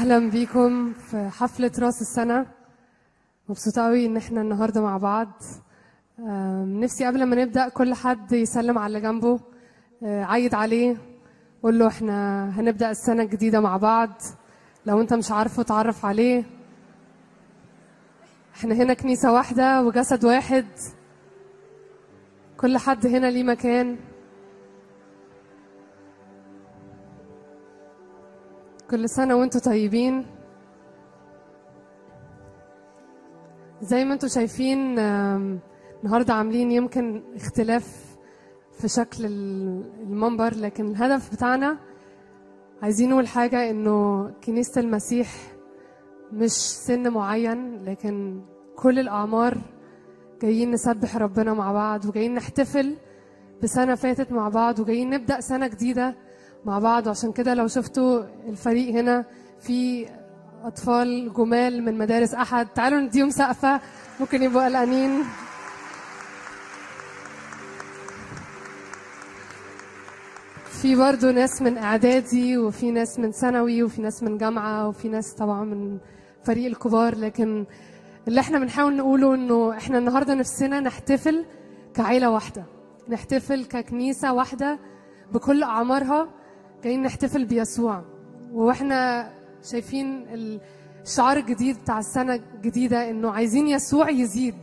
أهلا بيكم في حفلة رأس السنة. مبسوطة قوي إن إحنا النهارده مع بعض. نفسي قبل ما نبدأ كل حد يسلم على اللي جنبه. أه، عيد عليه. قول له إحنا هنبدأ السنة الجديدة مع بعض. لو أنت مش عارفه تعرف عليه. إحنا هنا كنيسة واحدة وجسد واحد. كل حد هنا ليه مكان. كل سنة وانتوا طيبين. زي ما أنتوا شايفين النهاردة عاملين يمكن اختلاف في شكل ال- المنبر لكن الهدف بتاعنا عايزين نقول حاجة إنه كنيسة المسيح مش سن معين لكن كل الأعمار جايين نسبح ربنا مع بعض وجايين نحتفل بسنة فاتت مع بعض وجايين نبدأ سنة جديدة مع بعض. وعشان كده لو شفتوا الفريق هنا في أطفال جمال من مدارس أحد تعالوا نديهم سقفة. ممكن يبقوا قلقانين. في برضه ناس من إعدادي وفي ناس من ثانوي وفي ناس من جامعة وفي ناس طبعا من فريق الكبار. لكن اللي إحنا بنحاول نقوله إنه إحنا النهارده نفسنا نحتفل كعيلة واحدة. نحتفل ككنيسة واحدة بكل أعمارها. جايين نحتفل بيسوع. وإحنا شايفين الشعار الجديد بتاع السنة الجديدة إنه عايزين يسوع يزيد.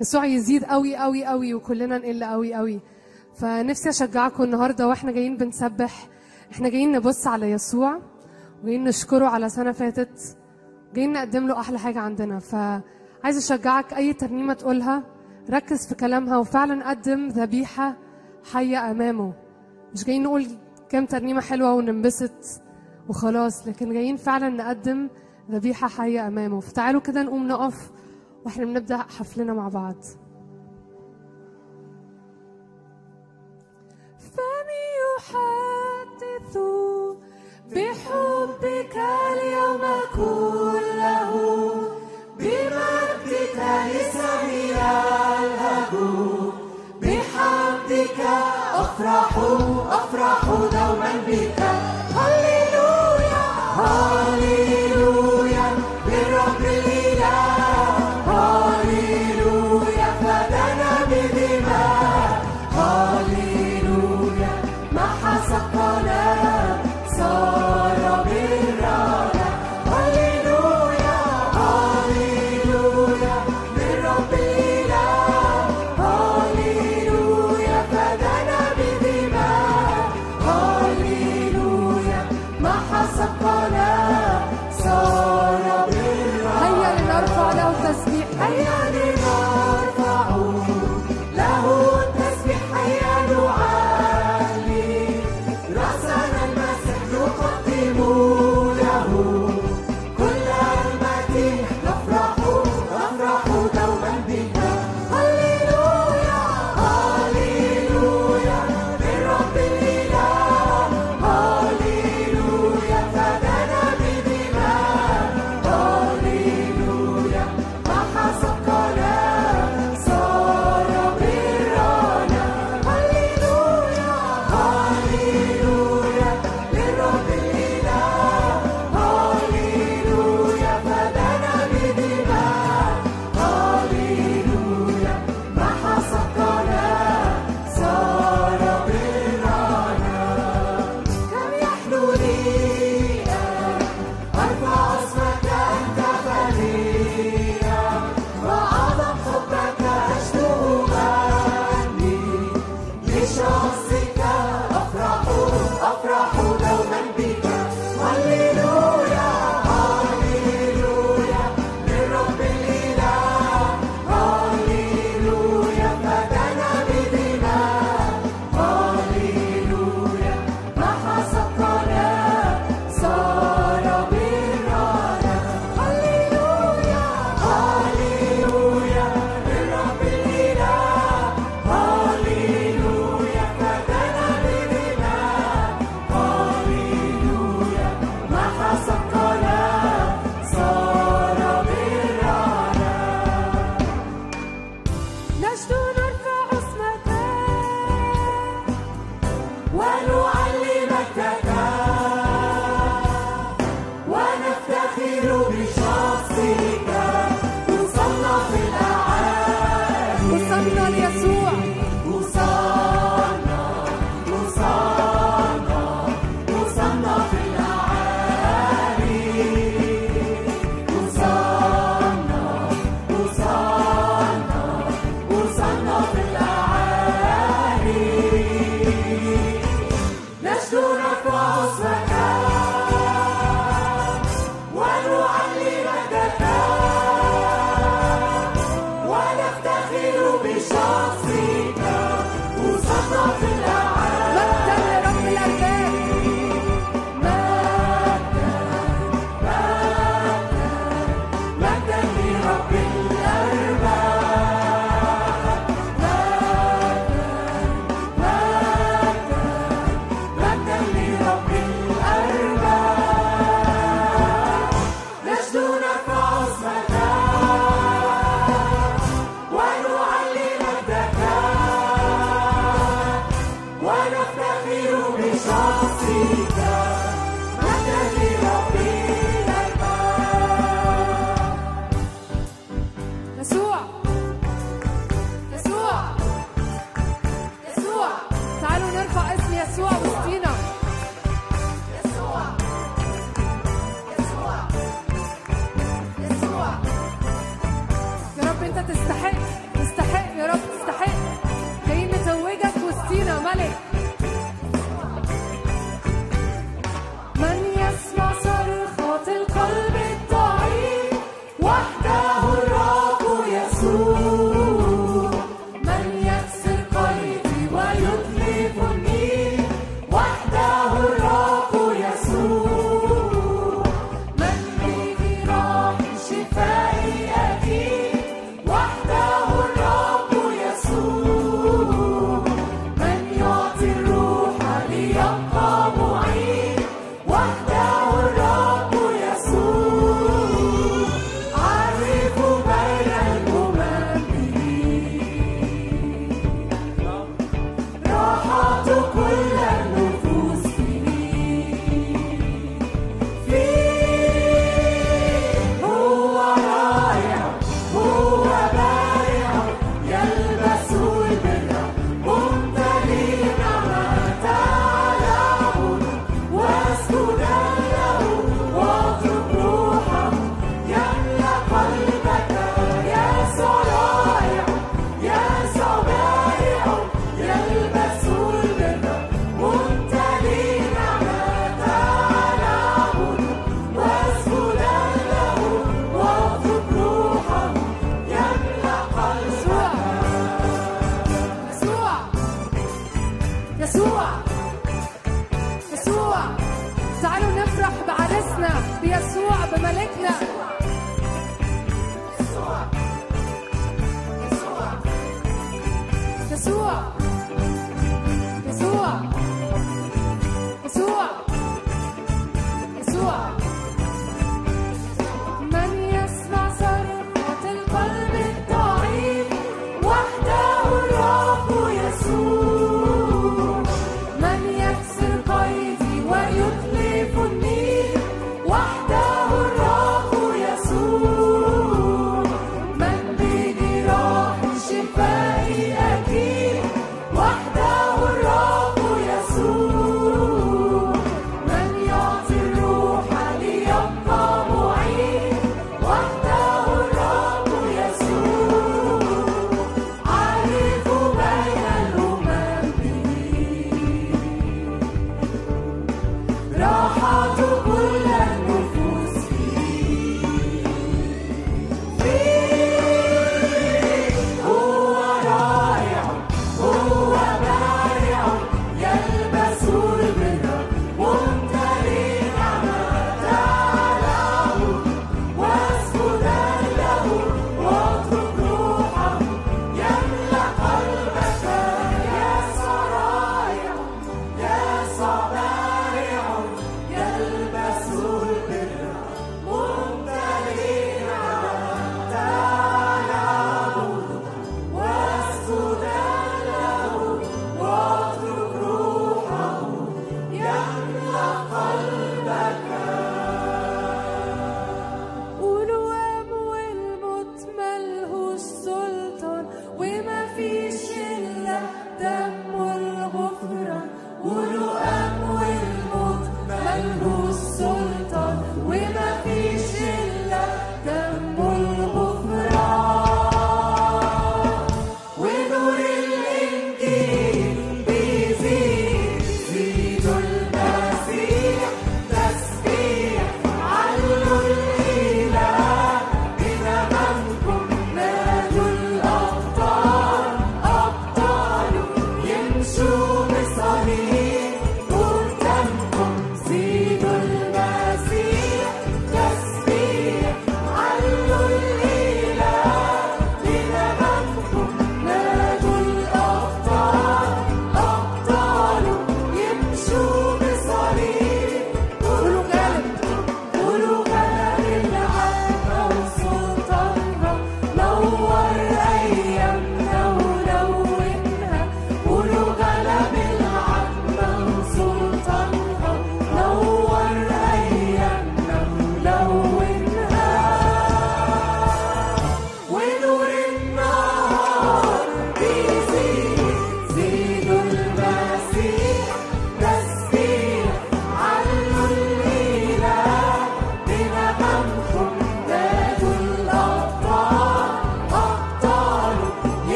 يسوع يزيد قوي قوي قوي وكلنا نقل قوي قوي فنفسي أشجعكم النهارده وإحنا جايين بنسبح. إحنا جايين نبص على يسوع. وجايين نشكره على سنة فاتت. جايين نقدم له أحلى حاجة عندنا. فعايز أشجعك أي ترنيمة تقولها. ركز في كلامها. وفعلا قدم ذبيحة حية أمامه. مش جايين نقول كام ترنيمة حلوة وننبسط وخلاص لكن جايين فعلا نقدم ذبيحة حية أمامه. فتعالوا كده نقوم نقف وإحنا بنبدأ حفلنا مع بعض. فمن يحدث بحبك اليوم كله بمجدك لساني يلهج بحمدك أفرح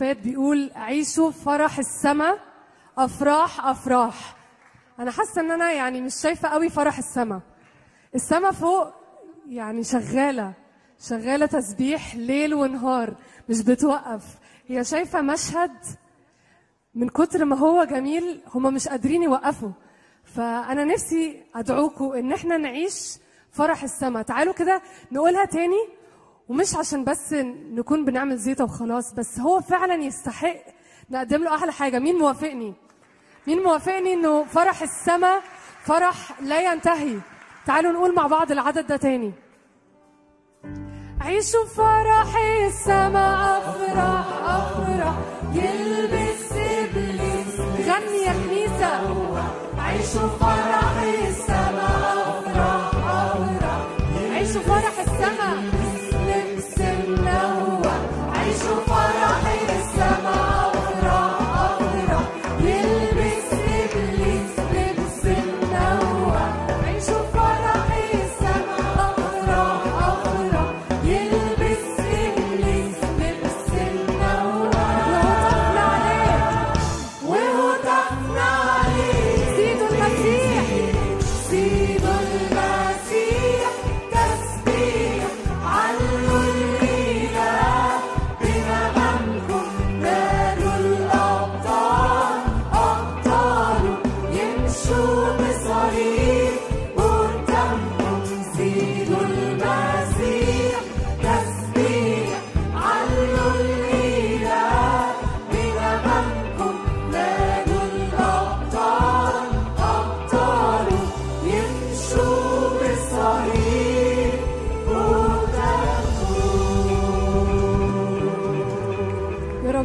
فات بيقول عيشوا فرح السماء أفراح أفراح. أنا حاسة إن أنا يعني مش شايفة قوي فرح السماء السماء فوق يعني شغالة شغالة تسبيح ليل ونهار مش بتوقف. هي شايفة مشهد من كتر ما هو جميل هما مش قادرين يوقفوا. فأنا نفسي ادعوكم إن إحنا نعيش فرح السماء تعالوا كده نقولها تاني. ومش عشان بس نكون بنعمل زيطة وخلاص بس هو فعلا يستحق. نقدم له أحلى حاجة. مين موافقني؟ مين موافقني إنه فرح السماء فرح لا ينتهي؟ تعالوا نقول مع بعض العدد ده تاني. عيشوا فرح السماء أفرح أفرح. إبليس غني يا كنيسة. عيشوا فرح السماء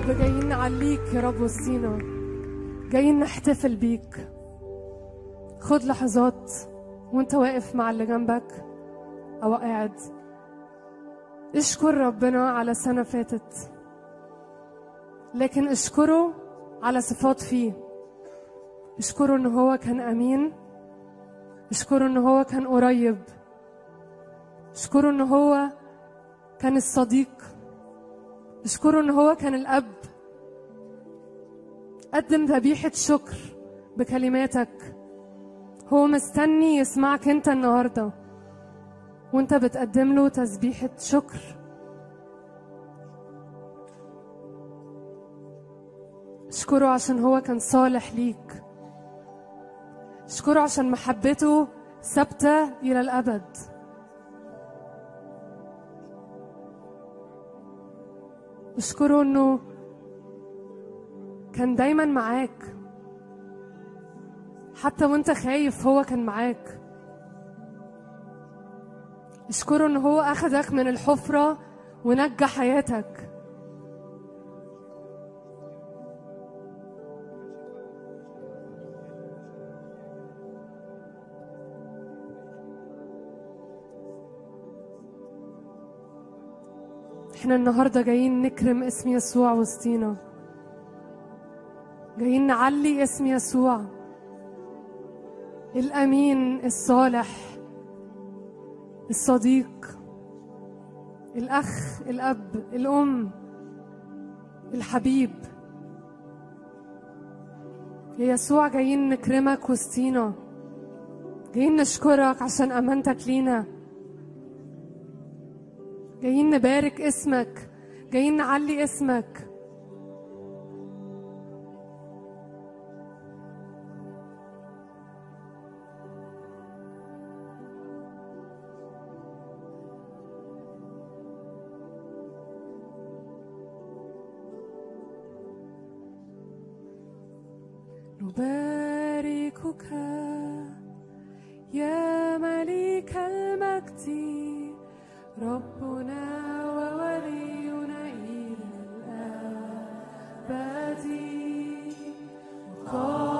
رب جايين نعليك يا رب وسطينا جايين نحتفل بيك. خد لحظات وانت واقف مع اللي جنبك أو قاعد. اشكر ربنا على سنة فاتت لكن اشكره على صفات فيه. اشكره ان هو كان أمين. اشكره ان هو كان قريب. اشكره ان هو كان الصديق اشكره إن هو كان الأب. قدم ذبيحة شكر بكلماتك. هو مستني يسمعك أنت النهارده. وأنت بتقدم له تسبيحة شكر. اشكره عشان هو كان صالح ليك. اشكره عشان محبته ثابتة إلى الأبد. اشكره انه كان دايما معاك. حتى وانت خايف هو كان معاك. اشكره ان هو اخدك من الحفرة ونجى حياتك. إحنا النهارده جايين نكرم اسم يسوع وسطينا. جايين نعلي اسم يسوع. الأمين الصالح الصديق الأخ الأب الأم الحبيب. يا يسوع جايين نكرمك وسطينا. جايين نشكرك عشان أمانتك لينا. جايين نبارك اسمك. جايين نعلي اسمك. نباركك يا ملك المجد. ربنا وولينا إلى الأبد وقد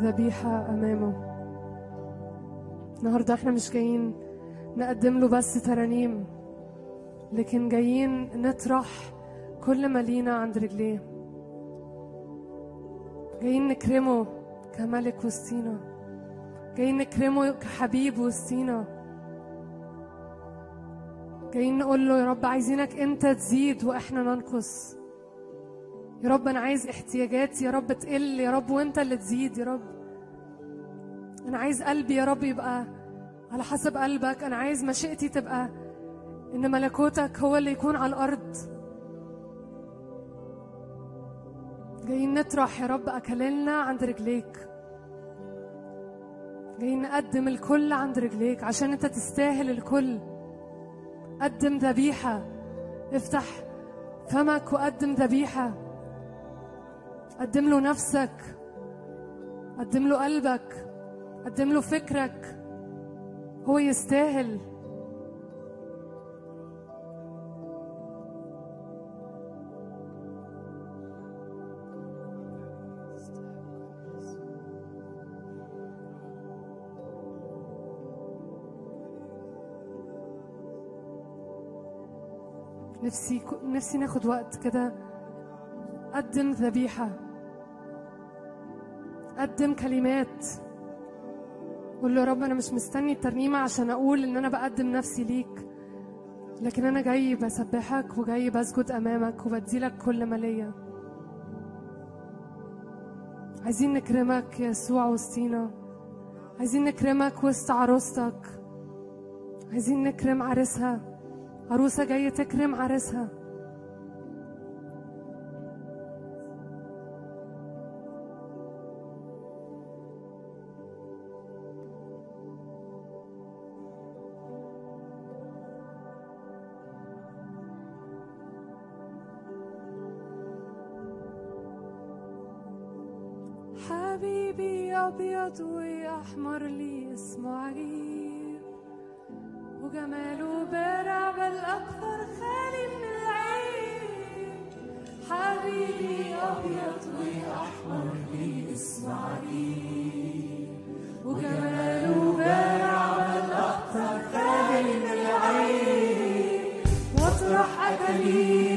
ذبيحة أمامه. النهاردة إحنا مش جايين نقدم له بس ترانيم لكن جايين نطرح كل ما لينا عند رجليه. جايين نكرمه كملك وسطينا. جايين نكرمه كحبيب وسطينا. جايين نقول له يا رب عايزينك انت تزيد وإحنا ننقص. يا رب أنا عايز احتياجاتي يا رب تقل يا رب وأنت اللي تزيد يا رب. أنا عايز قلبي يا رب يبقى على حسب قلبك. أنا عايز مشيئتي تبقى إن ملكوتك هو اللي يكون على الأرض. جايين نطرح يا رب أكلنا عند رجليك. جايين نقدم الكل عند رجليك عشان أنت تستاهل الكل. قدم ذبيحة. افتح فمك وقدم ذبيحة. قدم له نفسك قدم له قلبك قدم له فكرك. هو يستاهل. نفسي نفسي ناخد وقت كده قدم ذبيحة. قدم كلمات. قول له يا رب أنا مش مستني الترنيمة عشان أقول إن أنا بقدم نفسي ليك. لكن أنا جاي بسبحك وجاي بسجد أمامك وبديلك كل ما ليا عايزين نكرمك يا يسوع وسطينا. عايزين نكرمك وسط عروستك. عايزين نكرم عريسها. عروسة جاية تكرم عريسها. وأحمر لي اسمه عجيب وجماله بارع بل أكثر خالي من العيب. حبيبي أبيض وأحمر لي اسمه عجيب وجماله بارع بل أكثر خالي من العيب. واطرح أكاليلي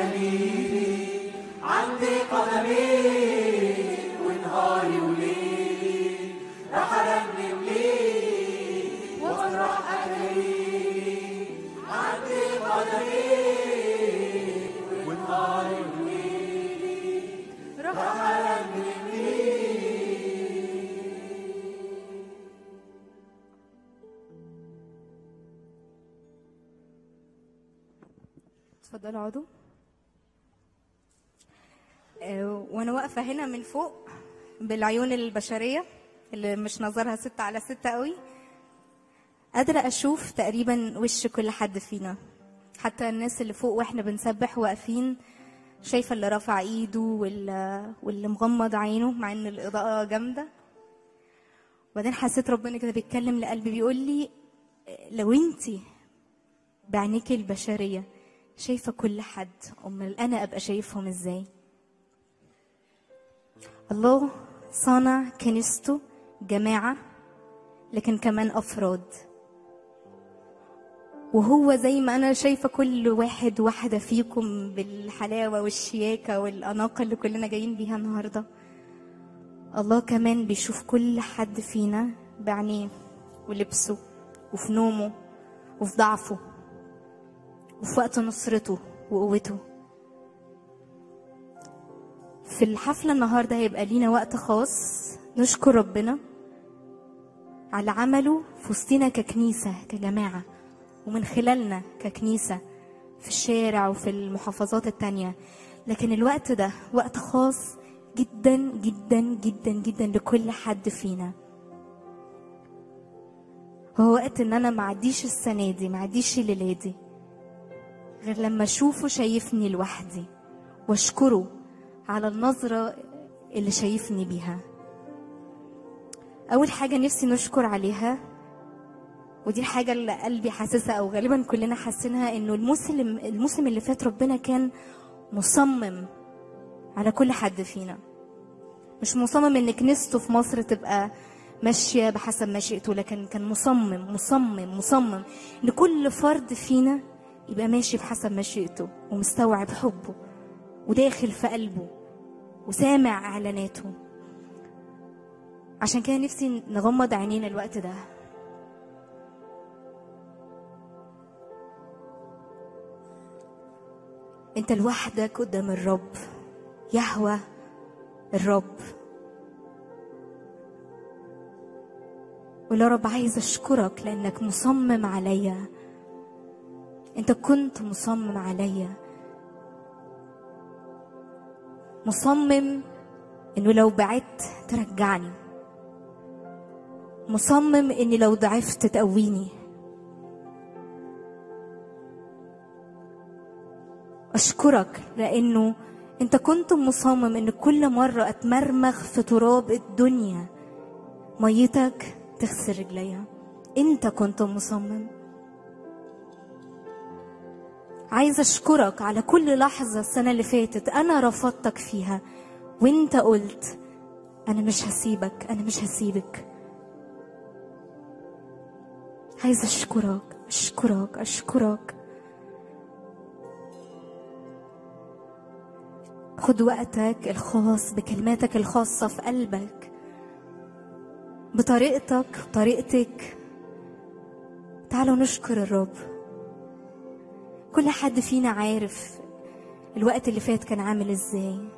أكاليلي عندي قدمي ونهاري وليلي راح أرنم ليلي واطرح أكاليلي عندي قدمي ونهاري وليلي راح اتفضلوا اقعدوا آه، وأنا واقفة هنا من فوق بالعيون البشرية اللي مش نظرها ستة على ستة قوي. قادرة أشوف تقريبا وش كل حد فينا. حتى الناس اللي فوق وإحنا بنسبح واقفين شايفة اللي رافع إيده واللي, واللي مغمض عينه مع إن الإضاءة جامدة. وبعدين حسيت ربنا كده بيتكلم لقلبي بيقول لي لو انتي بعينيك البشرية شايفة كل حد أمال أنا أبقى شايفهم إزاي؟ الله صنع كنيسته جماعة. لكن كمان أفراد. وهو زي ما أنا شايفة كل واحد واحدة فيكم بالحلاوة والشياكة والأناقة اللي كلنا جايين بيها النهاردة. الله كمان بيشوف كل حد فينا بعينيه ولبسه وفي نومه وفي ضعفه وفي وقت نصرته وقوته. في الحفلة النهاردة هيبقى لينا وقت خاص. نشكر ربنا على عمله في وسطنا ككنيسة كجماعة ومن خلالنا ككنيسة في الشارع وفي المحافظات التانية. لكن الوقت ده وقت خاص جدا جدا جدا جدا لكل حد فينا. هو وقت إن أنا معديش السنة دي معديش الليلة دي غير لما أشوفه شايفني لوحدي وأشكره على النظرة اللي شايفني بيها. أول حاجة نفسي نشكر عليها ودي الحاجة اللي قلبي حاسسها أو غالبا كلنا حاسينها إنه الموسم الموسم اللي فات ربنا كان مصمم على كل حد فينا. مش مصمم إن كنيسته في مصر تبقى ماشية بحسب مشيئته لكن كان مصمم مصمم مصمم إن كل فرد فينا يبقى ماشي بحسب مشيئته ومستوعب حبه وداخل في قلبه. وسامع إعلاناته. عشان كده نفسي نغمض عينينا الوقت ده. أنت لوحدك قدام الرب. يهوى الرب. ولا رب عايز أشكرك لأنك مصمم عليا. أنت كنت مصمم عليا. مصمم إنه لو بعدت ترجعني. مصمم إني لو ضعفت تقويني. أشكرك لأنه أنت كنت مصمم إن كل مرة أتمرمغ في تراب الدنيا ميتك تغسل رجليا. أنت كنت مصمم. عايزه أشكرك على كل لحظة السنة اللي فاتت أنا رفضتك فيها. وإنت قلت أنا مش هسيبك أنا مش هسيبك. عايزه أشكرك أشكرك أشكرك. خد وقتك الخاص بكلماتك الخاصة في قلبك. بطريقتك بطريقتك تعالوا نشكر الرب. كل حد فينا عارف الوقت اللي فات كان عامل إزاي.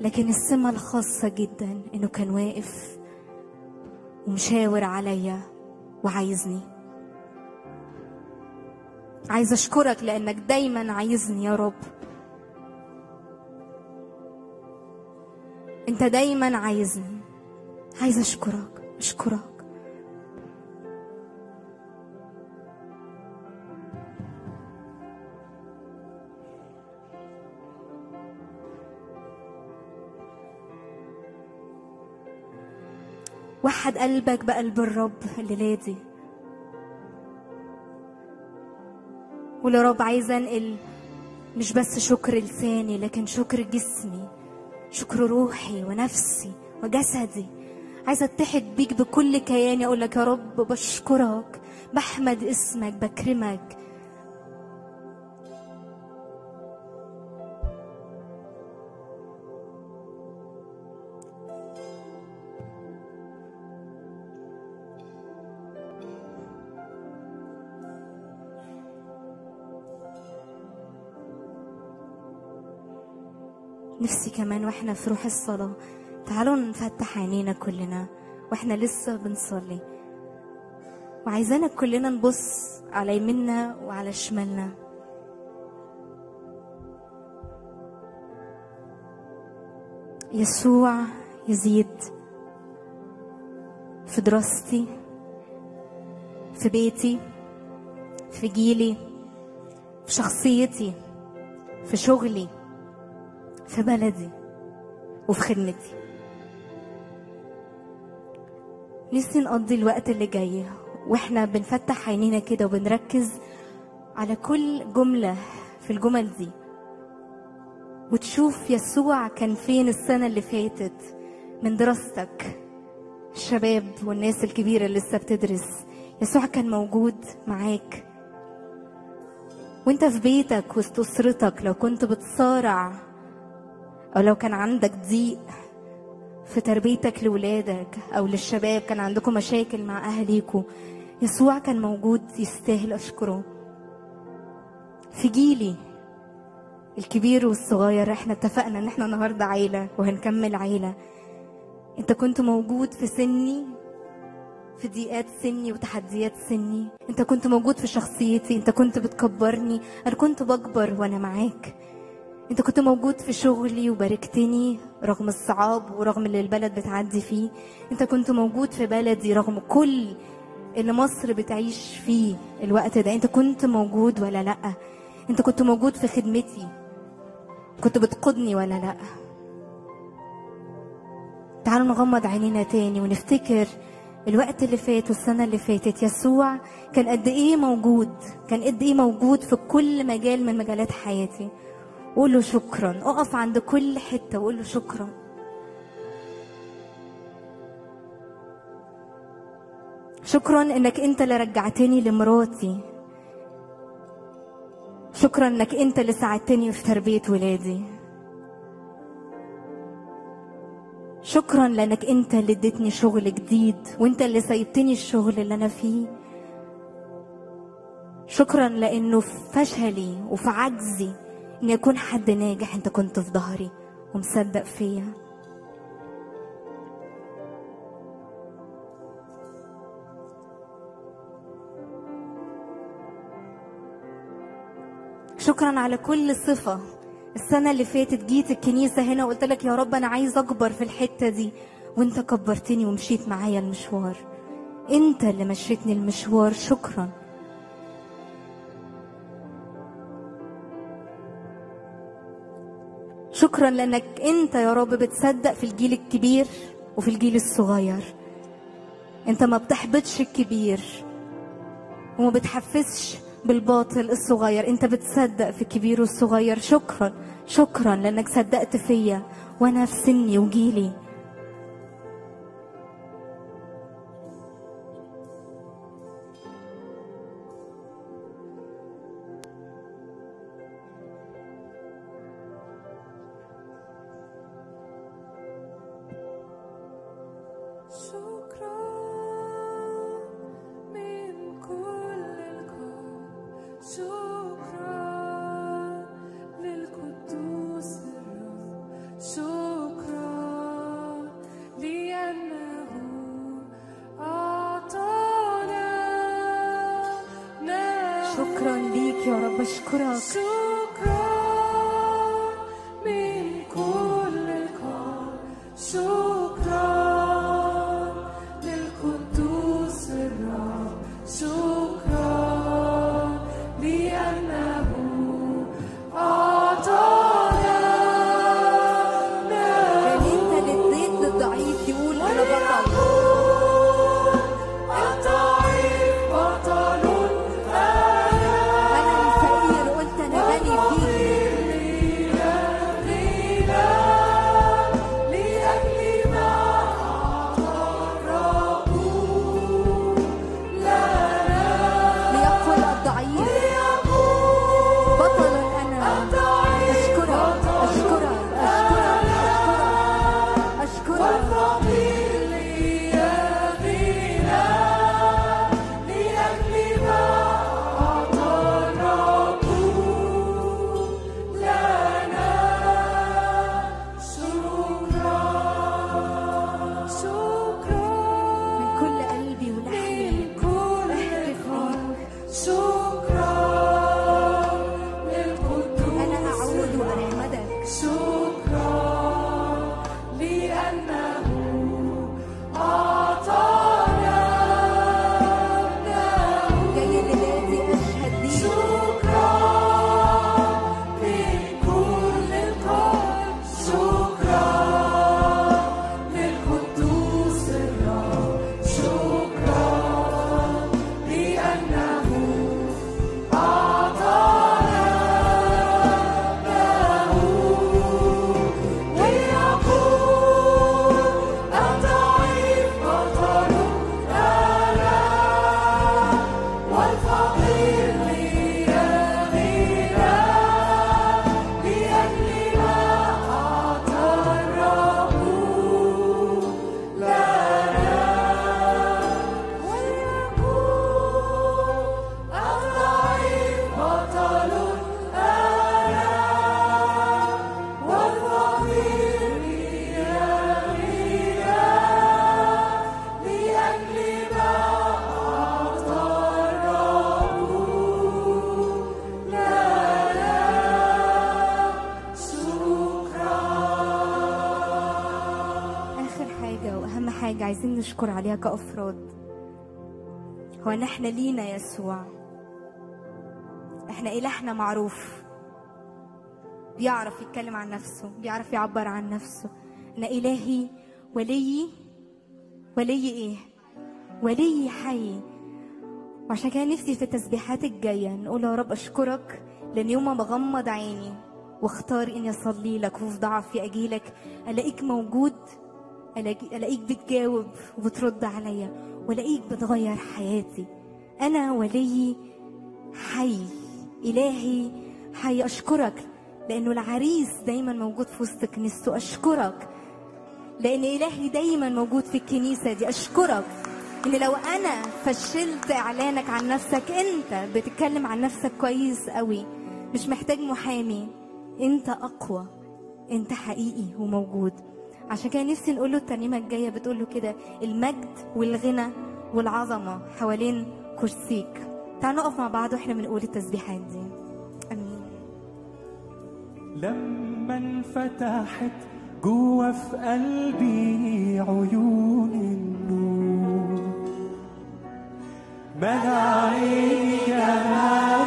لكن السمة الخاصة جدا إنه كان واقف ومشاور عليا وعايزني. عايز أشكرك لأنك دايما عايزني يا رب. أنت دايما عايزني. عايز أشكرك أشكرك. وحد قلبك بقلب الرب الليلة دي ولو رب عايزة أنقل مش بس شكر لساني لكن شكر جسمي شكر روحي ونفسي وجسدي. عايزة أتحد بيك بكل كياني أقول لك يا رب بشكرك بحمد اسمك بكرمك. نفسي كمان وإحنا في روح الصلاة تعالوا نفتح عينينا كلنا وإحنا لسه بنصلي. وعايزانا كلنا نبص على يميننا وعلى شمالنا. يسوع يزيد في دراستي في بيتي في جيلي في شخصيتي في شغلي في بلدي وفي خدمتي. نفسي نقضي الوقت اللي جاي. وإحنا بنفتح عينينا كده وبنركز على كل جملة في الجمل دي. وتشوف يسوع كان فين السنة اللي فاتت من دراستك الشباب والناس الكبيرة اللي لسه بتدرس. يسوع كان موجود معاك. وانت في بيتك وسط أسرتك لو كنت بتصارع أو لو كان عندك ضيق في تربيتك لولادك أو للشباب. كان عندكم مشاكل مع اهاليكم يسوع كان موجود يستاهل أشكره. في جيلي الكبير والصغير إحنا اتفقنا إن إحنا النهارده عيلة وهنكمل عيلة. أنت كنت موجود في سني في ضيقات سني وتحديات سني. أنت كنت موجود في شخصيتي. أنت كنت بتكبرني. أنا كنت بكبر وأنا معاك. أنت كنت موجود في شغلي وباركتني. رغم الصعاب ورغم اللي البلد بتعدي فيه انت كنت موجود في بلدي رغم كل اللي مصر بتعيش فيه الوقت ده. انت كنت موجود ولا لأ؟ انت كنت موجود في خدمتي. كنت بتقودني ولا لأ؟ تعالوا نغمض عينينا تاني ونفتكر الوقت اللي فات والسنة اللي فاتت. يسوع كان قد إيه موجود؟ كان قد إيه موجود في كل مجال من مجالات حياتي؟ قول له شكرا. أقف عند كل حتة وقول له شكرا. شكرا إنك أنت اللي رجعتني لمراتي. شكرا إنك أنت اللي ساعدتني في تربية ولادي. شكرا لأنك أنت اللي اديتني شغل جديد وأنت اللي سيبتني الشغل اللي أنا فيه. شكرا لأنه في فشلي وفي عجزي اني اكون حد ناجح أنت كنت في ظهري ومصدق فيا. شكرا على كل صفة. السنة اللي فاتت جيت الكنيسة هنا وقلت لك يا رب أنا عايز أكبر في الحتة دي. وأنت كبرتني ومشيت معايا المشوار. أنت اللي مشيتني المشوار. شكرا. شكرا لأنك أنت يا رب بتصدق في الجيل الكبير وفي الجيل الصغير. أنت ما بتحبطش الكبير وما بتحفزش بالباطل الصغير. أنت بتصدق في الكبير والصغير شكرا شكرا لأنك صدقت فيا وأنا في سني وجيلي. نشكر عليها كأفراد. هو ان إحنا لينا يسوع. إحنا إلهنا معروف. بيعرف يتكلم عن نفسه بيعرف يعبر عن نفسه. أنا إلهي ولي ولي إيه؟ ولي حي. وعشان كده نفسي في التسبيحات الجاية نقول يا رب أشكرك لأن يوم ما بغمض عيني واختار إني أصلي لك وفي ضعفي أجيلك ألاقيك موجود. ألاقيك بتجاوب وبترد عليا وألاقيك بتغير حياتي. أنا ولي حي. إلهي حي. أشكرك لأنه العريس دايما موجود في وسط كنيسته. أشكرك لأن إلهي دايما موجود في الكنيسة دي. أشكرك إن لو أنا فشلت إعلانك عن نفسك أنت بتتكلم عن نفسك كويس قوي. مش محتاج محامي. أنت أقوى. أنت حقيقي وموجود. عشان كده نفسي نقول له الترنيمة الجاية بتقول له كده المجد والغنى والعظمة حوالين كرسيك تعالوا نقف مع بعض وإحنا بنقول التسبيحات دي آمين. لما انفتحت جوا في قلبي عيون النور ملا عيني جماله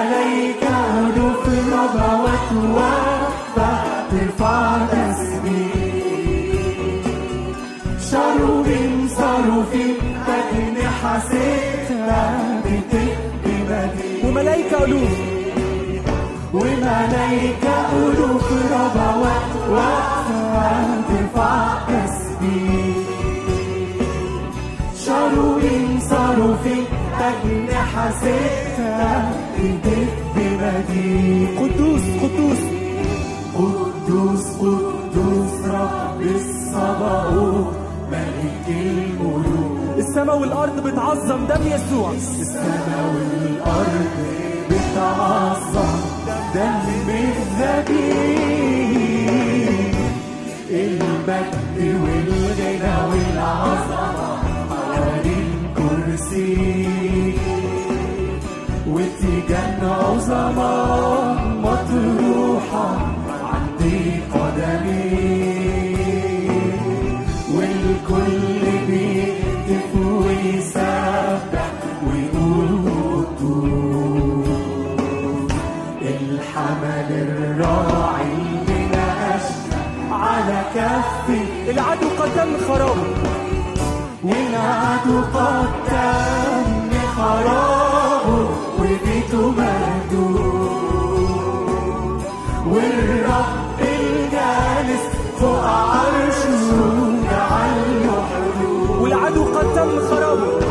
ألوف ربوات واقفة ترفع تسبيح شروبين صاروفين أجنحة ستة مدينة وملايكة ألوف. وملايكة ألوف واقفة ترفع تسبيح شروبين صاروفين أجنحة ستة بتدب مدين قدوس قدوس. قدوس قدوس رب الصباوت ملك الملوك. السماء والأرض بتعظم دم يسوع. السماء والأرض بتعظم دم الذبيح المجد والغنى والعظمة. حوالين كرسي وتيجان عظمة مطروحة عند قدمي. والكل بيهتف ويسبح ويقول الحمل الراعي اللي نقشنا على كفي. العدو قدم خرابه والعدو قدم والعدو قدم خرابه.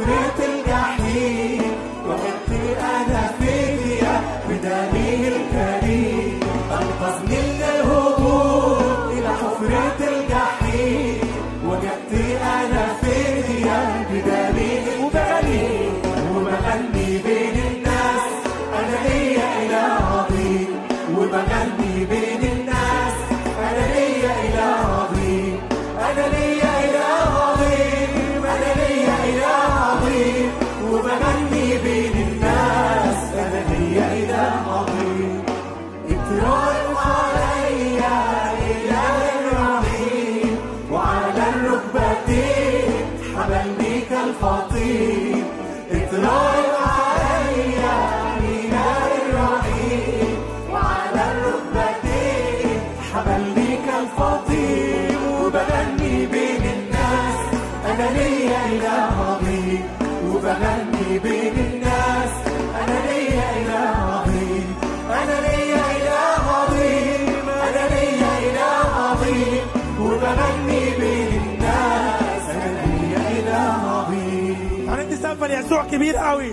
إلى حفرة الجحيم ليسوع كبير قوي.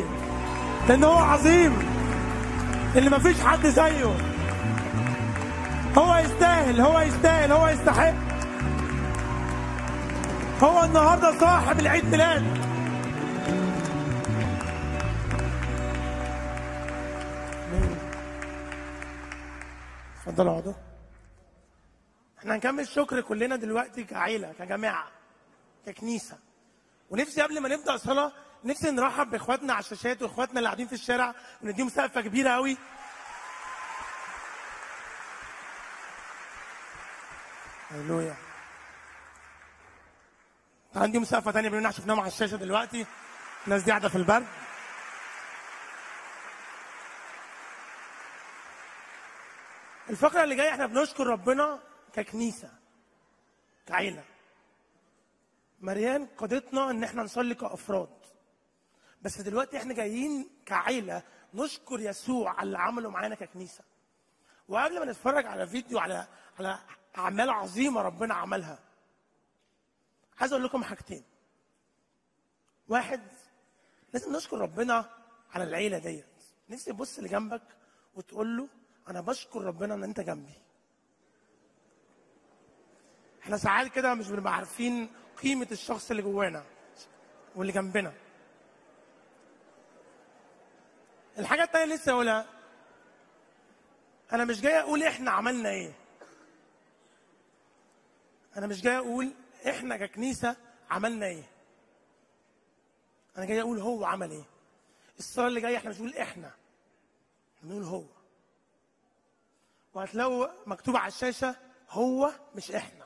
لأن هو عظيم. اللي مفيش حد زيه. هو يستاهل. هو يستاهل. هو يستحق. هو النهارده صاحب العيد ميلاد. إحنا هنكمل شكر كلنا دلوقتي كعيلة كجماعة ككنيسة. ونفسي قبل ما نبدأ صلاة نفسي نرحب بإخواتنا على الشاشات وإخواتنا اللي قاعدين في الشارع ونديهم سقفه كبيره قوي. هللويا. عندي مسقفة تانية بما شفناهم على الشاشة دلوقتي. الناس دي قاعدة في البرد. الفقرة اللي جاية إحنا بنشكر ربنا ككنيسة. كعيله مريان قادتنا إن إحنا نصلي كأفراد. بس دلوقتي إحنا جايين كعيلة نشكر يسوع على اللي عمله معانا ككنيسة. وقبل ما نتفرج على فيديو على على أعمال عظيمة ربنا عملها عايز أقول لكم حاجتين. واحد لازم نشكر ربنا على العيلة ديت. نفسي تبص اللي جنبك وتقول له أنا بشكر ربنا إن أنت جنبي. إحنا ساعات كده مش بنبقى عارفين قيمة الشخص اللي جوانا واللي جنبنا. الحاجة التانية اللي لسه اقولها أنا مش جاي أقول إحنا عملنا إيه. أنا مش جاي أقول إحنا ككنيسة عملنا إيه. أنا جاي أقول هو عمل إيه. الصلاة اللي جاية إحنا مش بنقول إحنا بنقول هو. وهتلاقوا مكتوب على الشاشة هو مش إحنا.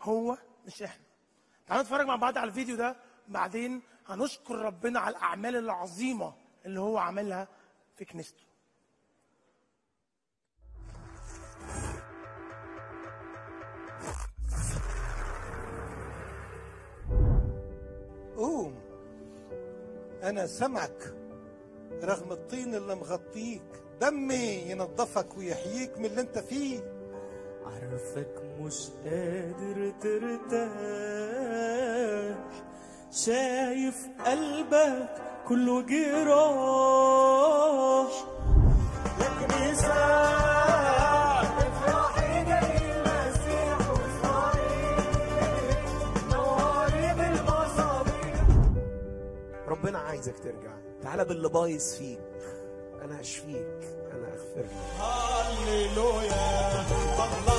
هو مش إحنا. تعالوا نتفرج مع بعض على الفيديو ده بعدين هنشكر ربنا على الأعمال العظيمة اللي هو عملها في كنيسته. قوم. أنا سمعك. رغم الطين اللي مغطيك دمي ينظفك ويحييك من اللي أنت فيه. عارفك مش قادر ترتاح. شايف قلبك كله جراح. افرحي جاي المسيح نوري بالمصابيح ربنا عايزك ترجع. تعالى بسبب اللي بايظ فيك. أنا أشفيك. أنا أغفر لك. هللويا. الله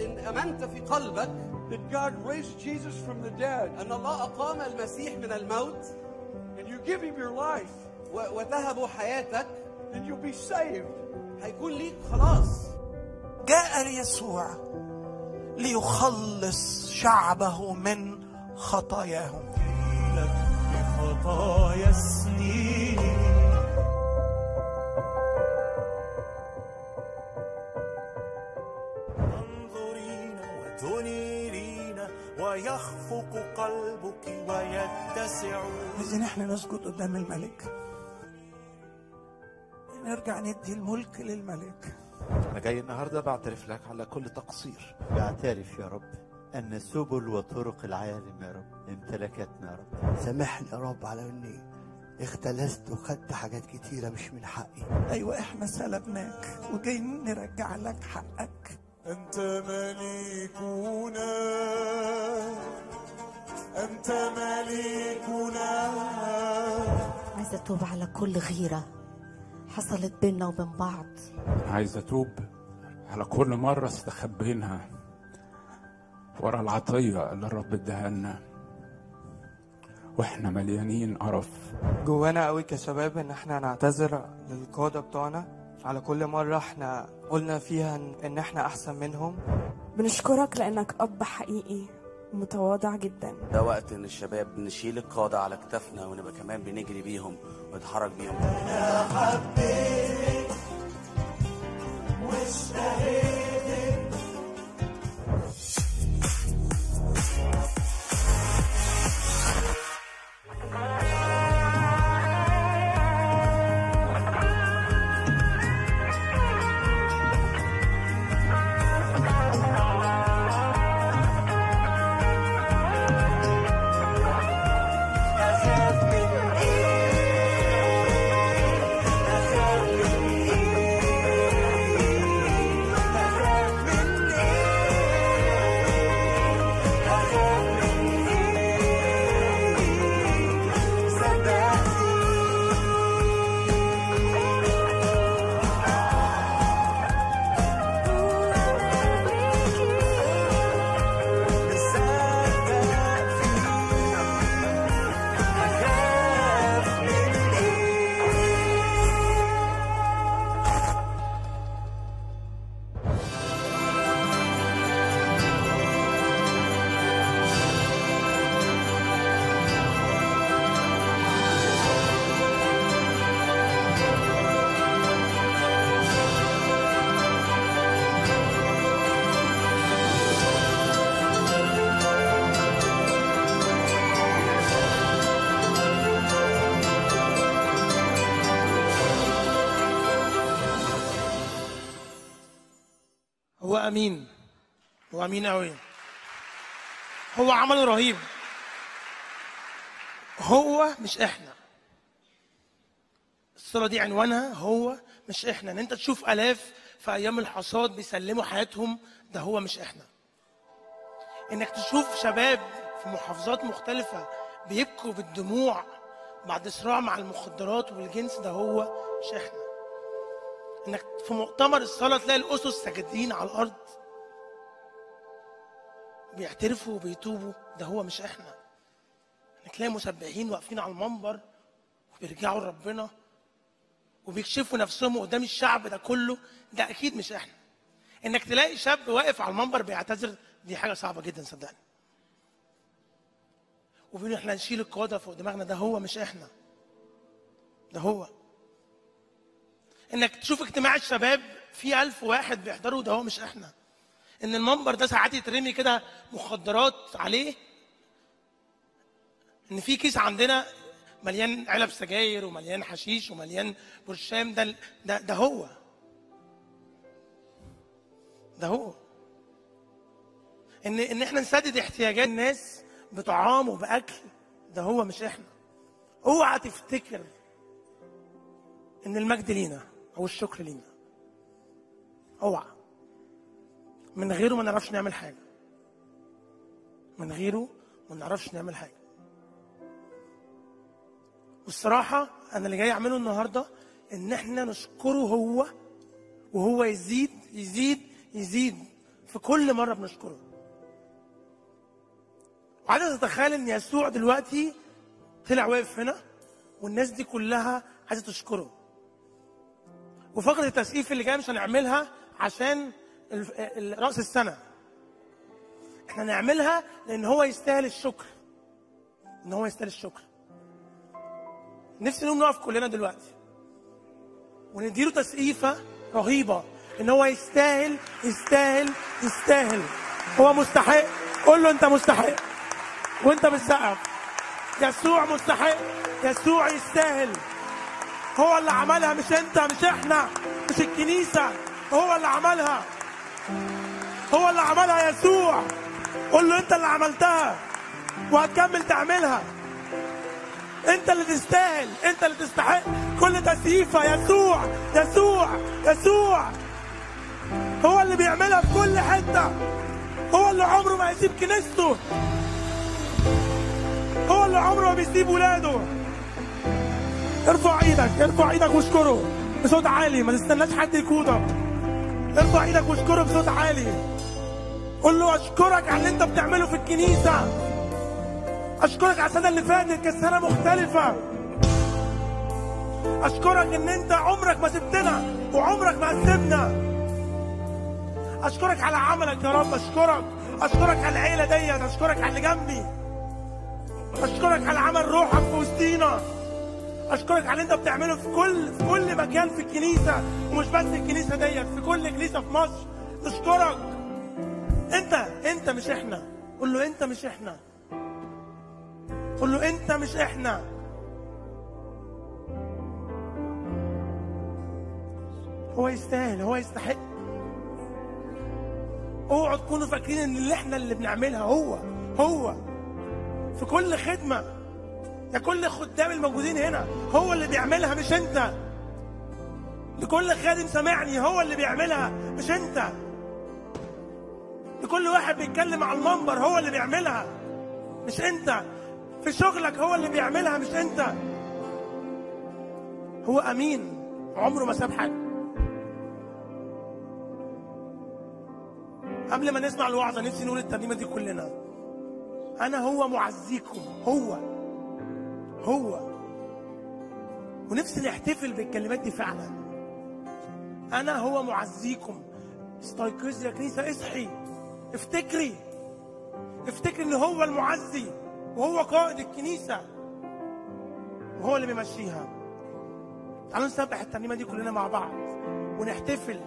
إن آمنت في قلبك that God raised Jesus from the dead. أن الله أقام المسيح من الموت. And you give him your life, و- وتهب حياتك. Then you'll be saved. هيكون ليك خلاص. جاء يسوع ليخلص شعبه من خطاياهم. بخطايا سنين ويخفق قلبك ويتسع. عايزين إحنا نسجد قدام الملك. نرجع ندي الملك للملك. أنا جاي النهاردة بعترف لك على كل تقصير. بعترف يا رب أن سبل وطرق العالم يا رب امتلكتنا يا رب. سامحني يا رب على إني اختلست وخدت حاجات كتيرة مش من حقي. أيوه إحنا سلبناك وجايين نرجع لك حقك. أنت مليكنا أنت مليكنا. عايزة أتوب على كل غيرة. حصلت بيننا وبين بعض. عايز أتوب على كل مرة استخبينها ورا العطية اللي الرب اداها لنا. وإحنا مليانين قرف. جوانا قوي كشباب إن إحنا نعتذر للقادة بتوعنا. على كل مرة إحنا قلنا فيها إن- إن إحنا أحسن منهم. بنشكرك لأنك أب حقيقي متواضع جدا. ده وقت إن الشباب نشيل القادة على كتافنا ونبقى كمان بنجري بيهم ونتحرك بيهم. حبيتك واشتهيتك آمين. هو آمين قوي هو عمله رهيب. هو مش إحنا. الصورة دي عنوانها هو مش إحنا. إن أنت تشوف آلاف في أيام الحصاد بيسلموا حياتهم ده هو مش إحنا. إنك تشوف شباب في محافظات مختلفة بيبكوا بالدموع بعد صراع مع المخدرات والجنس ده هو مش إحنا. إنك في مؤتمر الصلاة تلاقي الأسس ساجدين على الأرض. بيعترفوا وبيتوبوا. ده هو مش إحنا. تلاقي مسبحين واقفين على المنبر وبيرجعوا لربنا وبيكشفوا نفسهم قدام الشعب ده كله. ده أكيد مش إحنا. إنك تلاقي شاب واقف على المنبر بيعتذر دي حاجة صعبة جدا صدقني. وبيقولوا إحنا نشيل القادة فوق دماغنا. ده هو مش إحنا. ده هو. إنك تشوف اجتماع الشباب في ألف واحد بيحضروا ده هو مش إحنا. إن المنبر ده ساعات يترمي كده مخدرات عليه. إن في كيس عندنا مليان علب سجاير ومليان حشيش ومليان برشام ده ده ده هو. ده هو. إن إن إحنا نسدد احتياجات الناس بطعام وبأكل ده هو مش إحنا. أوعى تفتكر إن المجد لينا. أو الشكر لينا. أوعى. من غيره ما نعرفش نعمل حاجة. من غيره ما نعرفش نعمل حاجة. والصراحة أنا اللي جاي أعمله النهارده إن إحنا نشكره هو وهو يزيد يزيد يزيد. في كل مرة بنشكره. وعايز اتخيل إن يسوع دلوقتي طلع واقف هنا والناس دي كلها عايزة تشكره. وفقره التسقيف اللي جاية مش هنعملها عشان رأس السنة. إحنا نعملها لأن هو يستاهل الشكر. إن هو يستاهل الشكر. نفسي نقوم نقف كلنا دلوقتي ونديله تسقيفة رهيبة إن هو يستاهل يستاهل يستاهل. هو مستحق. قول له أنت مستحق. وأنت بتسقف. يسوع مستحق. يسوع يستاهل. هو اللي عملها مش انت مش إحنا مش الكنيسة. هو اللي عملها. هو اللي عملها يسوع. قول له انت اللي عملتها وهتكمل تعملها. انت اللي تستاهل انت اللي تستحق كل تسييفة. يسوع يسوع يسوع. هو اللي بيعملها في كل حتة. هو اللي عمره ما هيسيب كنيسته. هو اللي عمره ما بيسيب ولاده. ارفع إيدك ارفع إيدك واشكره بصوت عالي ما تستناش حد يقودك ارفع إيدك واشكره بصوت عالي. قول له أشكرك على اللي انت بتعمله في الكنيسة. أشكرك على السنة اللي فاتت كانت سنة مختلفة. أشكرك إن انت عمرك ما سبتنا وعمرك ما هتسيبنا أشكرك على عملك يا رب أشكرك. أشكرك على العيلة ديت أشكرك على اللي جنبي. أشكرك على عمل روحك في وسطينا. اشكرك على اللي انت بتعمله في كل في كل مكان في الكنيسة ومش بس الكنيسة ديت في كل كنيسه في مصر. اشكرك. انت انت مش إحنا. قول له انت مش إحنا. قول له انت مش إحنا. هو يستاهل هو يستحق. اوعوا تكونوا فاكرين ان اللي إحنا اللي بنعملها هو هو. في كل خدمة. يا كل خدام الموجودين هنا هو اللي بيعملها مش انت. لكل خادم سامعني هو اللي بيعملها مش انت. لكل واحد بيتكلم على المنبر هو اللي بيعملها مش انت. في شغلك هو اللي بيعملها مش انت. هو أمين عمره ما ساب حد قبل ما نسمع الوعظة نفسي نقول الترنيمة دي كلنا. أنا هو معزيكم هو. هو. ونفسي نحتفل بالكلمات دي فعلا. أنا هو معزيكم. استيقظي يا كنيسه اصحي. افتكري. افتكري إن هو المعزي. وهو قائد الكنيسة. وهو اللي بيمشيها. تعالوا نسبح الترنيمة دي كلنا مع بعض. ونحتفل.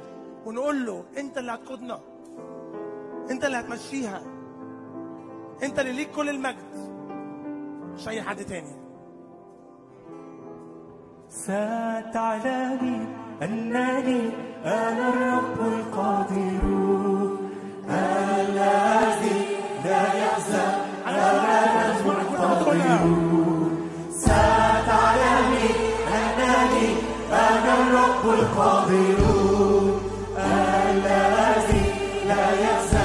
ونقول له أنت اللي هتقودنا. أنت اللي هتمشيها. أنت اللي ليك كل المجد. مش أي حد تاني. ستعلمي أنني أنا الرب القادر. الذي لا يحزن أبدا منتظر ستعلمي أنني أنا الرب القادر. الذي لا يحزن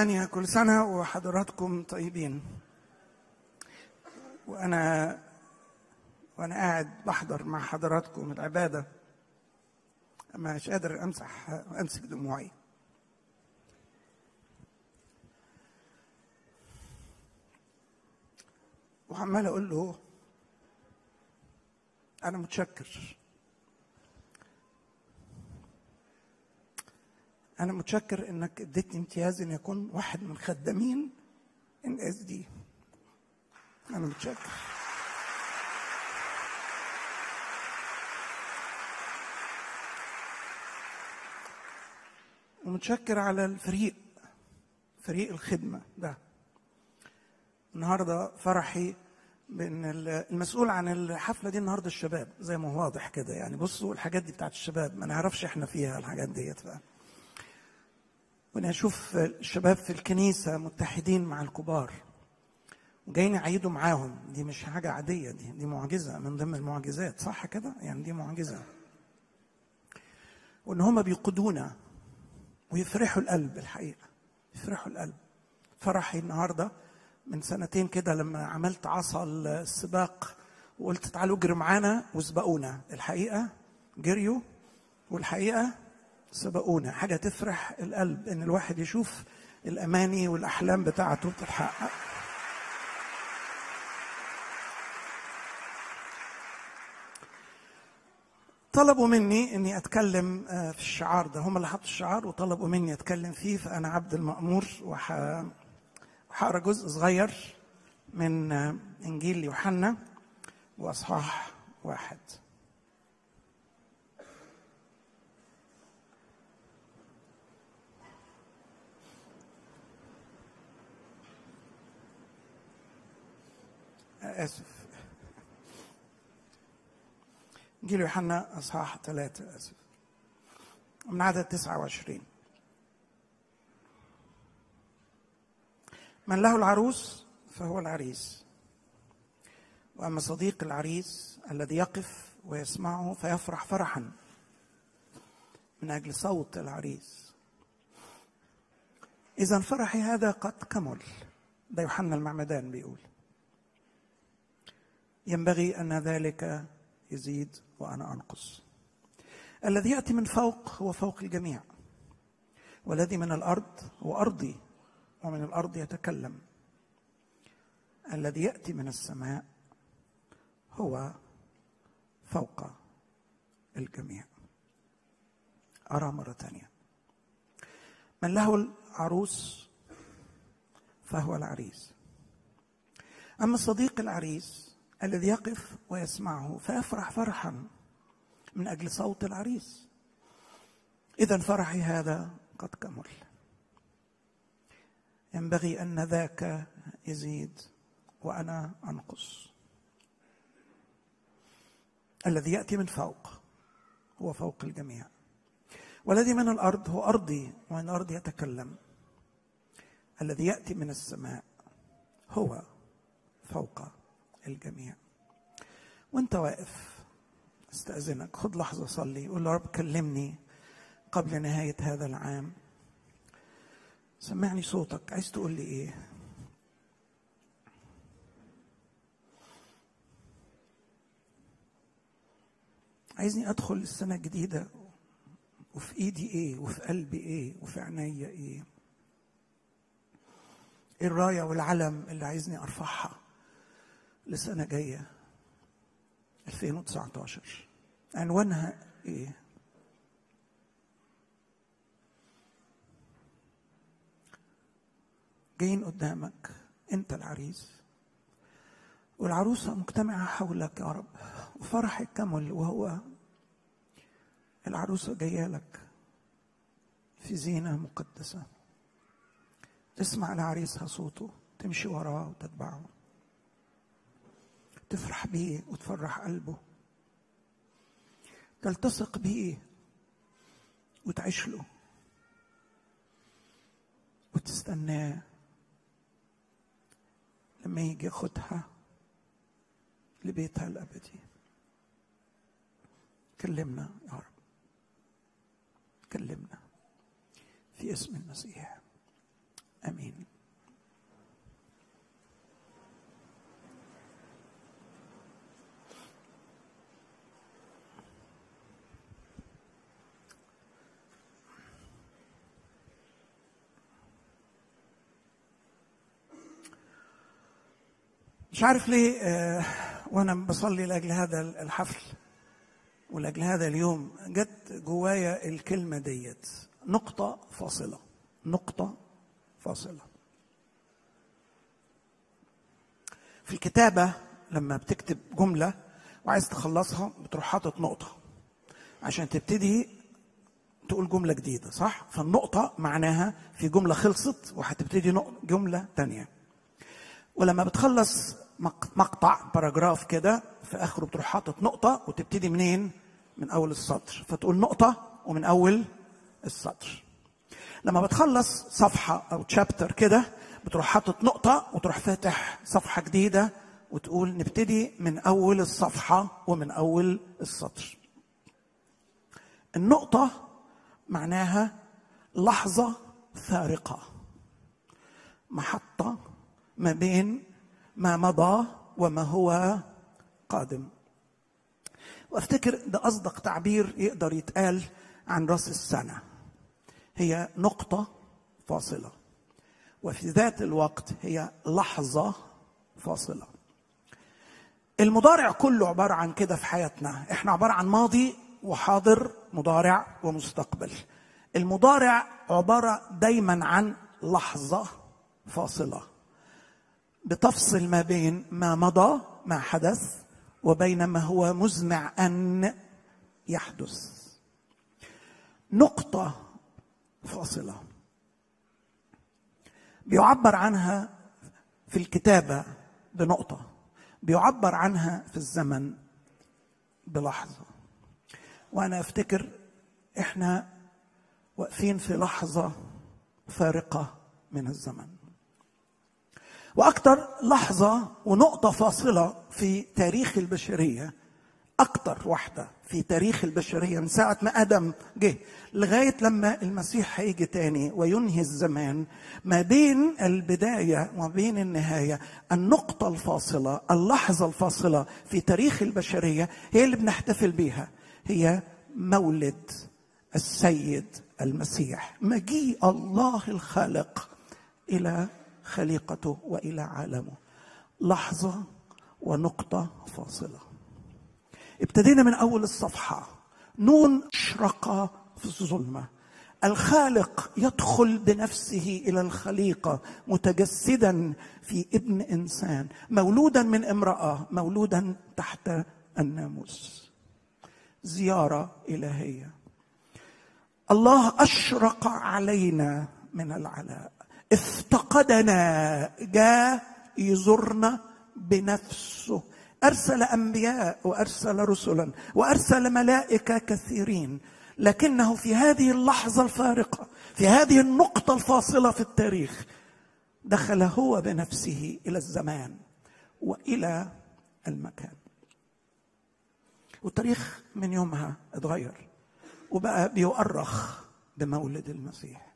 ثانية كل سنة وحضراتكم طيبين. وأنا وأنا قاعد بحضر مع حضراتكم العبادة. مش قادر أمسح أمسك دموعي. وعمال أقول له أنا متشكر. أنا متشكر إنك اديتني امتياز إن يكون واحد من خدامين الناس دي. أنا متشكر. ومتشكر على الفريق فريق الخدمة ده. النهارده فرحي بإن المسؤول عن الحفلة دي النهارده الشباب زي ما هو واضح كده يعني. بصوا الحاجات دي بتاعت الشباب ما نعرفش إحنا فيها الحاجات ديت بقى. وأنا أشوف الشباب في الكنيسة متحدين مع الكبار. وجايين يعيدوا معاهم. دي مش حاجة عادية دي دي معجزة من ضمن المعجزات. صح كده؟ يعني دي معجزة. وإن هم بيقودونا ويفرحوا القلب الحقيقة يفرحوا القلب. فرحي النهارده من سنتين كده لما عملت عصا السباق وقلت تعالوا اجروا معانا وسبقونا الحقيقة جريوا والحقيقة سبقونا. حاجة تفرح القلب إن الواحد يشوف الأماني والأحلام بتاعته بتتحقق. طلبوا مني إني أتكلم في الشعار ده. هم اللي حطوا الشعار وطلبوا مني أتكلم فيه فأنا عبد المأمور وح وهقرا جزء صغير من إنجيل يوحنا وإصحاح واحد. أسف. انجيل يوحنا إصحاح ثلاثة أسف. من عدد 29 من له العروس فهو العريس. وأما صديق العريس الذي يقف ويسمعه فيفرح فرحا من أجل صوت العريس. اذا فرحي هذا قد كمل ده يوحنا المعمدان بيقول. ينبغي أن ذلك يزيد وأنا أنقص. الذي يأتي من فوق هو فوق الجميع. والذي من الأرض هو أرضي ومن الأرض يتكلم. الذي يأتي من السماء هو فوق الجميع. أرى مرة ثانية. من له العروس فهو العريس. أما صديق العريس الذي يقف ويسمعه فيفرح فرحا من أجل صوت العريس. اذا فرحي هذا قد كمل. ينبغي أن ذاك يزيد وأنا أنقص. الذي يأتي من فوق هو فوق الجميع. والذي من الأرض هو أرضي ومن الأرض يتكلم. الذي يأتي من السماء هو فوق الجميع. وانت واقف استأذنك خد لحظة صلي قول يا رب كلمني قبل نهاية هذا العام. سمعني صوتك عايز تقول لي إيه؟ عايزني أدخل السنة الجديدة وفي إيدي إيه وفي قلبي إيه وفي عينيا إيه؟ إيه الراية والعلم اللي عايزني أرفعها؟ لسنة جاية 2019 عنوانها إيه؟ جايين قدامك أنت العريس والعروسة مجتمعة حولك يا رب وفرح الكمل وهو العروسة جاية لك في زينة مقدسة. تسمع لعريسها صوته تمشي وراه وتتبعه. تفرح بيه وتفرح قلبه. تلتصق بيه وتعيش له وتستناه. لما يجي ياخدها لبيتها الأبدي. كلمنا يا رب. كلمنا في اسم المسيح. آمين. مش عارف ليه آه وأنا بصلي لأجل هذا الحفل ولأجل هذا اليوم جت جوايا الكلمة ديت نقطة فاصلة نقطة فاصلة. في الكتابة لما بتكتب جملة وعايز تخلصها بتروح حاطط نقطة عشان تبتدي تقول جملة جديدة صح؟ فالنقطة معناها في جملة خلصت وهتبتدي جملة تانية. ولما بتخلص مقطع باراجراف كده في آخره بتروح حاطط نقطة وتبتدي منين؟ من أول السطر. فتقول نقطة ومن أول السطر. لما بتخلص صفحة أو تشابتر كده بتروح حاطط نقطة وتروح فاتح صفحة جديدة وتقول نبتدي من أول الصفحة ومن أول السطر. النقطة معناها لحظة فارقة. محطة ما بين ما مضى وما هو قادم. وأفتكر ده أصدق تعبير يقدر يتقال عن رأس السنة. هي نقطة فاصلة. وفي ذات الوقت هي لحظة فاصلة. المضارع كله عبارة عن كده في حياتنا. إحنا عبارة عن ماضي وحاضر مضارع ومستقبل. المضارع عبارة دايما عن لحظة فاصلة. بتفصل ما بين ما مضى ما حدث وبين ما هو مزمع أن يحدث. نقطة فاصلة. بيعبر عنها في الكتابة بنقطة. بيعبر عنها في الزمن بلحظة. وأنا أفتكر إحنا واقفين في لحظة فارقة من الزمن. وأكثر لحظة ونقطة فاصلة في تاريخ البشرية أكثر واحدة في تاريخ البشرية من ساعة ما آدم جه لغاية لما المسيح هيجي تاني وينهي الزمان ما بين البداية وما بين النهاية. النقطة الفاصلة اللحظة الفاصلة في تاريخ البشرية هي اللي بنحتفل بيها هي مولد السيد المسيح مجيء الله الخالق إلى خليقته وإلى عالمه. لحظة ونقطة فاصلة. ابتدينا من أول الصفحة. نون أشرق في الظلمة. الخالق يدخل بنفسه إلى الخليقة متجسدا في ابن إنسان. مولودا من امرأة مولودا تحت الناموس. زيارة إلهية. الله أشرق علينا من العلاء. افتقدنا. جاء يزورنا بنفسه. أرسل أنبياء وأرسل رسلا وأرسل ملائكة كثيرين. لكنه في هذه اللحظة الفارقة في هذه النقطة الفاصلة في التاريخ دخل هو بنفسه إلى الزمان وإلى المكان. والتاريخ من يومها اتغير وبقى بيؤرخ بمولد المسيح.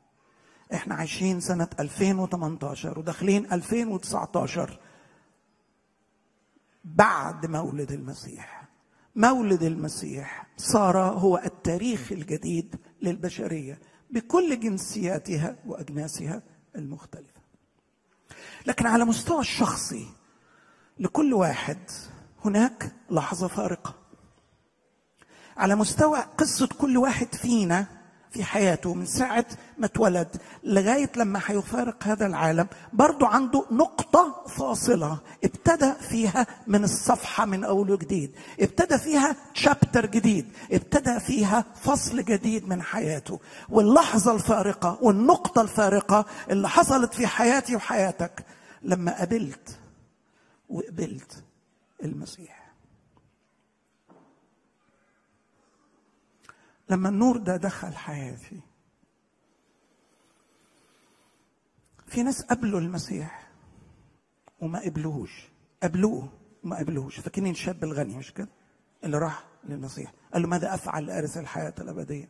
إحنا عايشين سنة 2018 وداخلين 2019 بعد مولد المسيح. مولد المسيح صار هو التاريخ الجديد للبشرية بكل جنسياتها وأجناسها المختلفة. لكن على مستوى الشخصي لكل واحد هناك لحظة فارقة. على مستوى قصة كل واحد فينا في حياته من ساعة ما اتولد لغاية لما هيفارق هذا العالم. برضو عنده نقطة فاصلة ابتدى فيها من الصفحة من أول وجديد. ابتدى فيها تشابتر جديد. ابتدى فيها فصل جديد من حياته. واللحظة الفارقة والنقطة الفارقة اللي حصلت في حياتي وحياتك لما قبلت وقبلت المسيح. لما النور ده دخل حياتي. في ناس قبلوا المسيح وما قبلوهوش. قبلوه وما قبلوهوش. فاكرين الشاب الغني مش كده؟ اللي راح للمسيح. قال له ماذا أفعل لارث الحياة الأبدية؟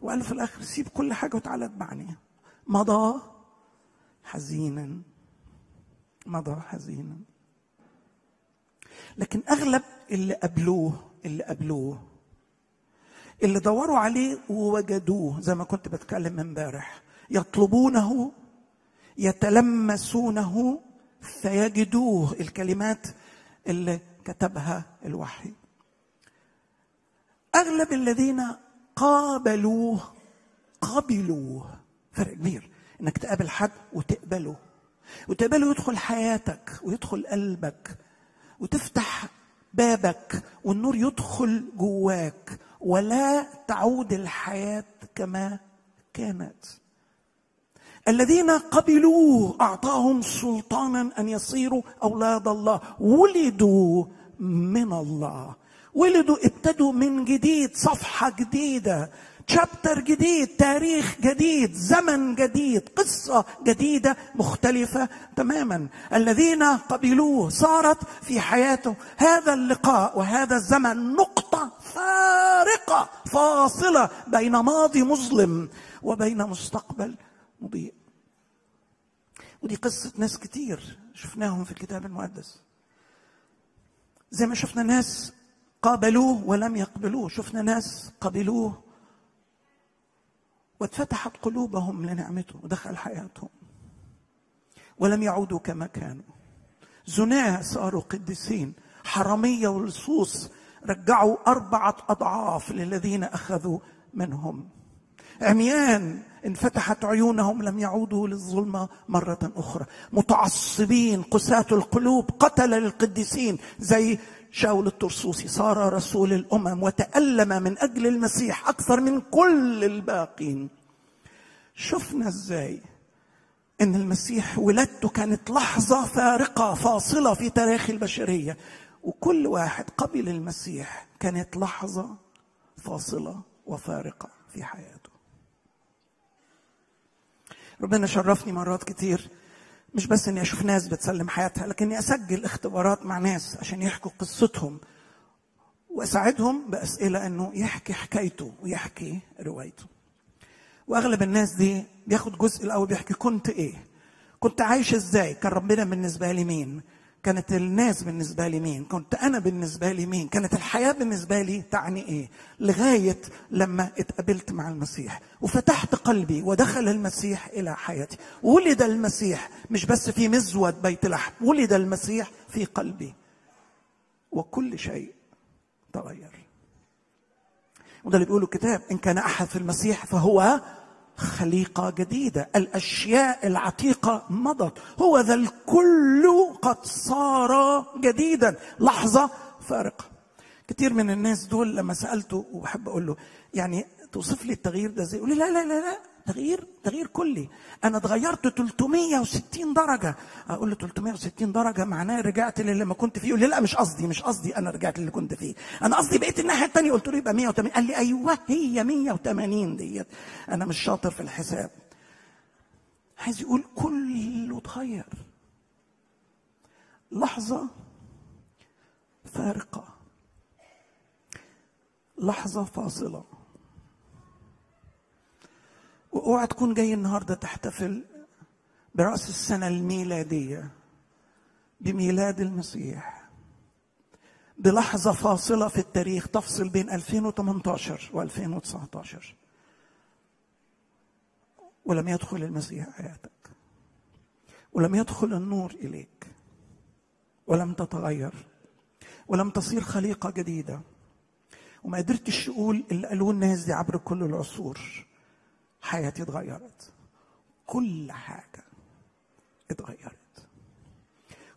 وقال في الآخر سيب كل حاجة وتعالى اتبعني مضى حزينا. مضى حزينا. لكن أغلب اللي قبلوه اللي قبلوه اللي دوروا عليه ووجدوه زي ما كنت بتكلم امبارح. يطلبونه يتلمسونه فيجدوه. الكلمات اللي كتبها الوحي. أغلب الذين قابلوه قبلوه. فرق كبير. إنك تقابل حد وتقبله. وتقبله يدخل حياتك ويدخل قلبك. وتفتح بابك والنور يدخل جواك. ولا تعود الحياة كما كانت. الذين قبلوه أعطاهم سلطانا أن يصيروا أولاد الله. ولدوا من الله. ولدوا ابتدوا من جديد صفحة جديدة تشابتر جديد تاريخ جديد زمن جديد قصة جديدة مختلفة تماما. الذين قبلوه صارت في حياته هذا اللقاء وهذا الزمن نقطة فارقة فاصلة بين ماضي مظلم وبين مستقبل مضيء. ودي قصة ناس كتير شفناهم في الكتاب المقدس. زي ما شفنا ناس قابلوه ولم يقبلوه شفنا ناس قبلوه واتفتحت قلوبهم لنعمته ودخل حياتهم ولم يعودوا كما كانوا. زناة صاروا قديسين حرامية ولصوص رجعوا أربعة أضعاف للذين أخذوا منهم. عميان انفتحت عيونهم لم يعودوا للظلمة مرة أخرى. متعصبين قساة القلوب قتل للقديسين زي شاول الترسوسي صار رسول الأمم وتألم من أجل المسيح أكثر من كل الباقين. شفنا إزاي إن المسيح ولادته كانت لحظة فارقة فاصلة في تاريخ البشرية. وكل واحد قبل المسيح كانت لحظة فاصلة وفارقة في حياته. ربنا شرفني مرات كتير مش بس إني أشوف ناس بتسلم حياتها لكني أسجل اختبارات مع ناس عشان يحكوا قصتهم وأساعدهم بأسئلة إنه يحكي حكايته ويحكي روايته. وأغلب الناس دي بياخد جزء الأول بيحكي كنت إيه؟ كنت عايش إزاي؟ كان ربنا بالنسبة لي مين؟ كانت الناس بالنسبة لي مين؟ كنت أنا بالنسبة لي مين؟ كانت الحياة بالنسبة لي تعني إيه؟ لغاية لما اتقابلت مع المسيح. وفتحت قلبي ودخل المسيح إلى حياتي. ولد المسيح مش بس في مزود بيت لحم ولد المسيح في قلبي. وكل شيء تغير. وده اللي بيقوله الكتاب. إن كان أحد في المسيح فهو خليقة جديدة. الأشياء العتيقة مضت. هو ذا الكل قد صار جديدا. لحظة فارقة. كتير من الناس دول لما سألته وبحب أقول له يعني توصف لي التغيير ده إزاي؟ يقول لي لا لا لا لا. تغيير تغيير كلي. أنا اتغيرت 360 درجة. أقول له 360 درجة معناه رجعت للي ما كنت فيه. يقول لي لا مش قصدي مش قصدي أنا رجعت للي كنت فيه. أنا قصدي بقيت الناحية الثانية قلت له يبقى 180 قال لي أيوه هي 180 ديت. أنا مش شاطر في الحساب. عايز يقول كله اتغير. لحظة فارقة. لحظة فاصلة. واوعى تكون جاي النهارده تحتفل برأس السنة الميلادية بميلاد المسيح. بلحظة فاصلة في التاريخ تفصل بين 2018 و2019 ولم يدخل المسيح حياتك. ولم يدخل النور إليك. ولم تتغير. ولم تصير خليقة جديدة. وما قدرتش تقول اللي قالوه الناس دي عبر كل العصور. حياتي اتغيرت. كل حاجة اتغيرت.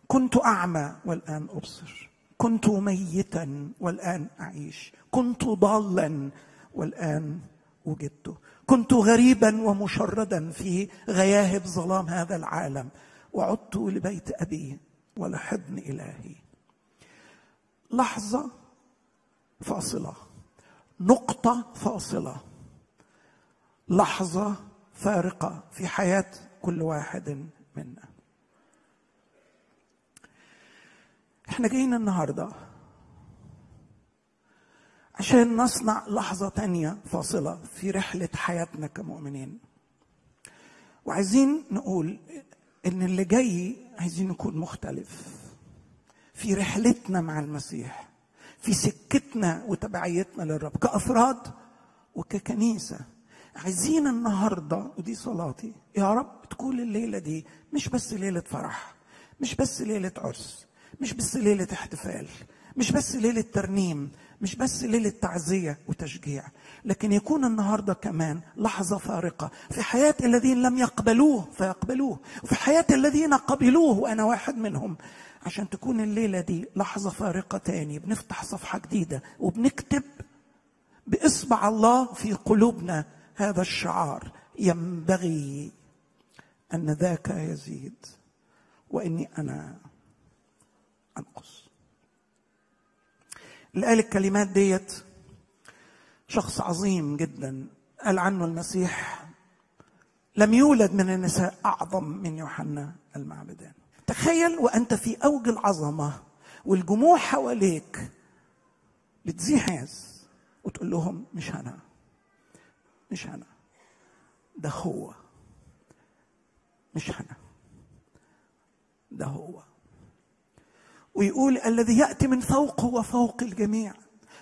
كنت أعمى والآن أبصر. كنت ميتا والآن أعيش. كنت ضالا والآن وجدته كنت غريبا ومشردا في غياهب ظلام هذا العالم. وعدت لبيت أبي ولحضن إلهي. لحظة فاصلة. نقطة فاصلة. لحظة فارقة في حياة كل واحد منا. إحنا جايين النهارده عشان نصنع لحظة تانية فاصلة في رحلة حياتنا كمؤمنين. وعايزين نقول إن اللي جاي عايزين نكون مختلف. في رحلتنا مع المسيح في سكتنا وتبعيتنا للرب كأفراد وككنيسة. عايزين النهارده ودي صلاتي يا رب تكون الليلة دي مش بس ليلة فرح مش بس ليلة عرس مش بس ليلة احتفال مش بس ليلة ترنيم مش بس ليلة تعزية وتشجيع لكن يكون النهارده كمان لحظة فارقة في حياة الذين لم يقبلوه فيقبلوه وفي حياة الذين قبلوه وأنا واحد منهم. عشان تكون الليلة دي لحظة فارقة تاني بنفتح صفحة جديدة وبنكتب باصبع الله في قلوبنا. هذا الشعار ينبغي أن ذاك يزيد وإني أنا أنقص. اللي قال الكلمات ديت شخص عظيم جدا قال عنه المسيح لم يولد من النساء أعظم من يوحنا المعبدان. تخيل وأنت في أوج العظمة والجموع حواليك بتزيح ناس وتقول لهم مش أنا. مش أنا. ده هو. مش أنا. ده هو. ويقول الذي يأتي من فوق هو فوق الجميع.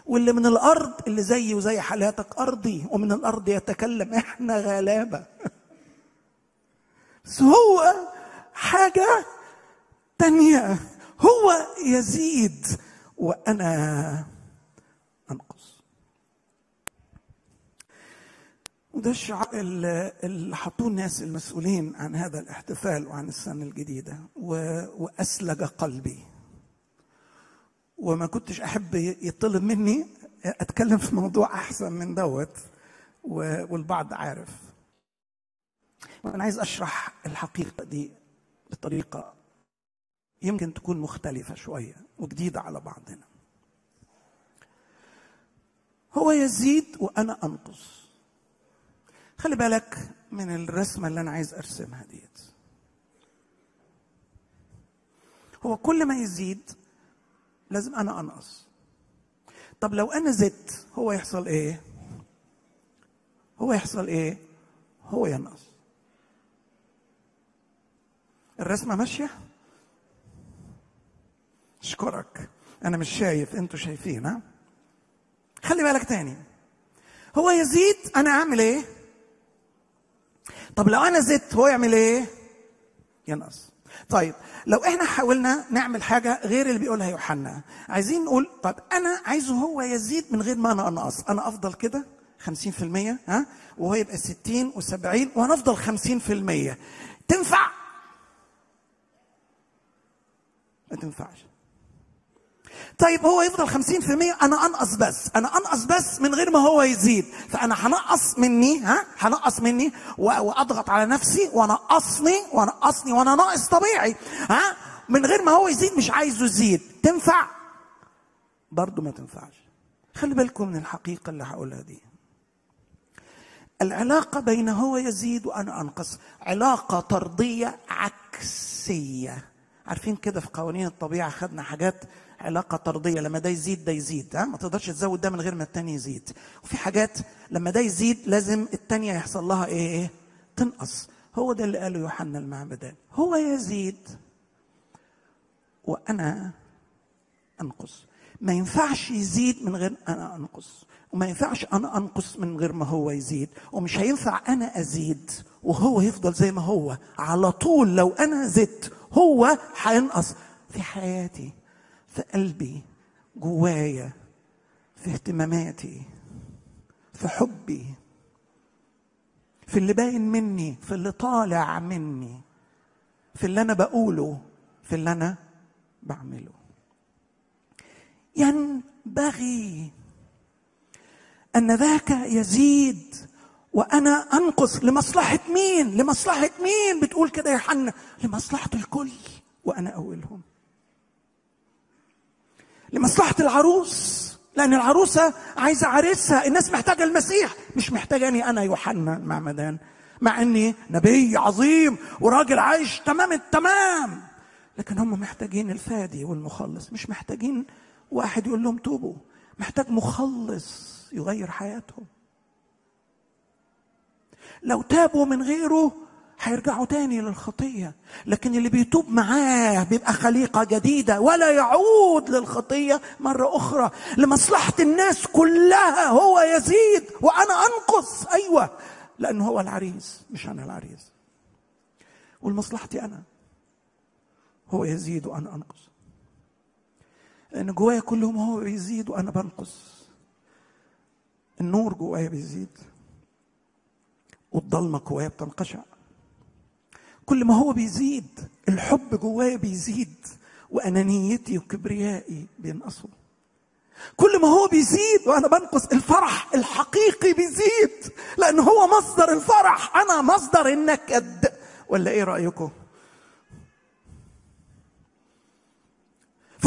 واللي من الأرض اللي زيي وزي حالاتك أرضي ومن الأرض يتكلم. إحنا غلابة. بس هو حاجة تانية. هو يزيد وأنا انقص وده الشعار اللي حطوه الناس المسؤولين عن هذا الاحتفال وعن السنة الجديدة و- وأسلج قلبي. وما كنتش أحب يطلب مني أتكلم في موضوع أحسن من دوت والبعض عارف. وأنا عايز أشرح الحقيقة دي بطريقة يمكن تكون مختلفة شوية وجديدة على بعضنا. هو يزيد وأنا أنقص. خلي بالك من الرسمة اللي أنا عايز أرسمها ديت. هو كل ما يزيد لازم أنا أنقص. طب لو أنا زدت هو يحصل إيه؟ هو يحصل إيه؟ هو ينقص. الرسمة ماشية؟ اشكرك أنا مش شايف أنتوا شايفين ها؟ خلي بالك تاني. هو يزيد أنا أعمل إيه؟ طب لو أنا زدت هو يعمل إيه؟ ينقص. طيب لو إحنا حاولنا نعمل حاجة غير اللي بيقولها يوحنا عايزين نقول طب أنا عايزه هو يزيد من غير ما أنا أنقص. أنا أفضل كده؟ 50% ها؟ وهو يبقى 60 و70 وأنا أفضل 50% تنفع؟ ما تنفعش. طيب هو يفضل 50% أنا أنقص بس. أنا أنقص بس من غير ما هو يزيد. فأنا هنقص مني ها؟ هنقص مني وأضغط على نفسي وانقصني وانقصني وأنا ناقص طبيعي ها؟ من غير ما هو يزيد مش عايزه يزيد. تنفع؟ برضه ما تنفعش. خلي بالكم من الحقيقة اللي هقولها دي. العلاقة بين هو يزيد وأنا أنقص. علاقة طردية عكسية. عارفين كده في قوانين الطبيعة خدنا حاجات علاقة طردية لما ده يزيد ده يزيد ها؟ ما تقدرش تزود ده من غير ما التاني يزيد. وفي حاجات لما ده يزيد لازم التانية يحصل لها إيه؟ إيه؟ تنقص. هو ده اللي قاله يوحنا المعمدان هو يزيد. وأنا أنقص. ما ينفعش يزيد من غير أنا أنقص وما ينفعش أنا أنقص من غير ما هو يزيد ومش هينفع أنا أزيد وهو يفضل زي ما هو. على طول لو أنا زدت هو هينقص. في حياتي في قلبي جوايا في اهتماماتي في حبي في اللي باين مني في اللي طالع مني في اللي أنا بقوله في اللي أنا بعمله. ينبغي أن ذاك يزيد وأنا أنقص لمصلحة مين؟ لمصلحة مين؟ بتقول كده يا حنا لمصلحة الكل وأنا أولهم. لمصلحة العروس. لأن العروسة عايزة عريسها. الناس محتاجة المسيح. مش محتاجاني أنا يوحنا المعمدان. مع أني نبي عظيم وراجل عايش تمام التمام. لكن هم محتاجين الفادي والمخلص. مش محتاجين واحد يقول لهم توبوا. محتاج مخلص يغير حياتهم. لو تابوا من غيره هيرجعوا تاني للخطية. لكن اللي بيتوب معاه بيبقى خليقة جديدة. ولا يعود للخطية مرة أخرى. لمصلحة الناس كلها هو يزيد. وأنا أنقص. أيوة. لأنه هو العريس مش أنا العريس. ولمصلحتي أنا. هو يزيد وأنا أنقص. لأن جوايا كل يوم هو بيزيد وأنا بنقص. النور جوايا بيزيد. والضلمة جوايا بتنقشع. كل ما هو بيزيد الحب جوايا بيزيد وأنانيتي وكبريائي بينقصوا. كل ما هو بيزيد وأنا بنقص الفرح الحقيقي بيزيد. لأن هو مصدر الفرح. أنا مصدر النكد ولا إيه رأيكم؟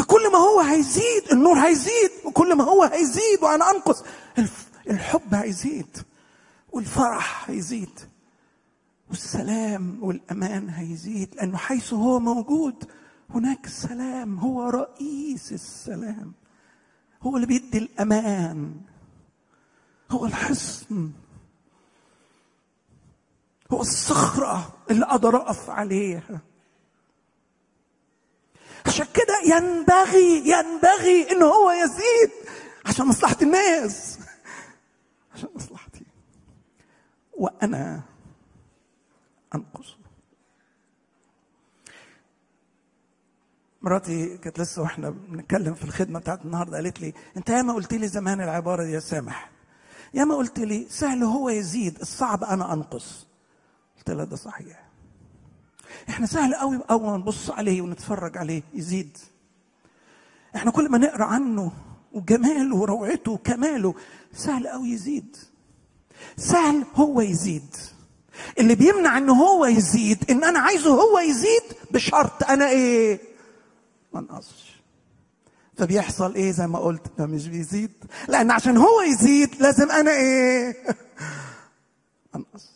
فكل ما هو هيزيد النور هيزيد وكل ما هو هيزيد وأنا أنقص الحب هيزيد والفرح هيزيد والسلام والأمان هيزيد لأنه حيث هو موجود هناك السلام هو رئيس السلام هو اللي بيدي الأمان هو الحصن هو الصخرة اللي أقدر اقف عليها. عشان كده ينبغي ينبغي إن هو يزيد عشان مصلحة الناس. عشان مصلحتي. وأنا أنقص. مراتي كانت لسه وإحنا بنتكلم في الخدمة بتاعت النهارده قالت لي أنت ياما قلت لي زمان العبارة دي يا سامح. ياما قلت لي سهل هو يزيد الصعب أنا أنقص. قلت لها ده صحيح. إحنا سهل قوي أول ما نبص عليه ونتفرج عليه يزيد. إحنا كل ما نقرأ عنه وجماله وروعته وكماله سهل قوي يزيد. سهل هو يزيد. اللي بيمنع ان هو يزيد إن أنا عايزه هو يزيد بشرط أنا إيه؟ ما انقصش فبيحصل إيه زي ما قلت؟ ده مش بيزيد. لأن عشان هو يزيد لازم أنا إيه؟ انقص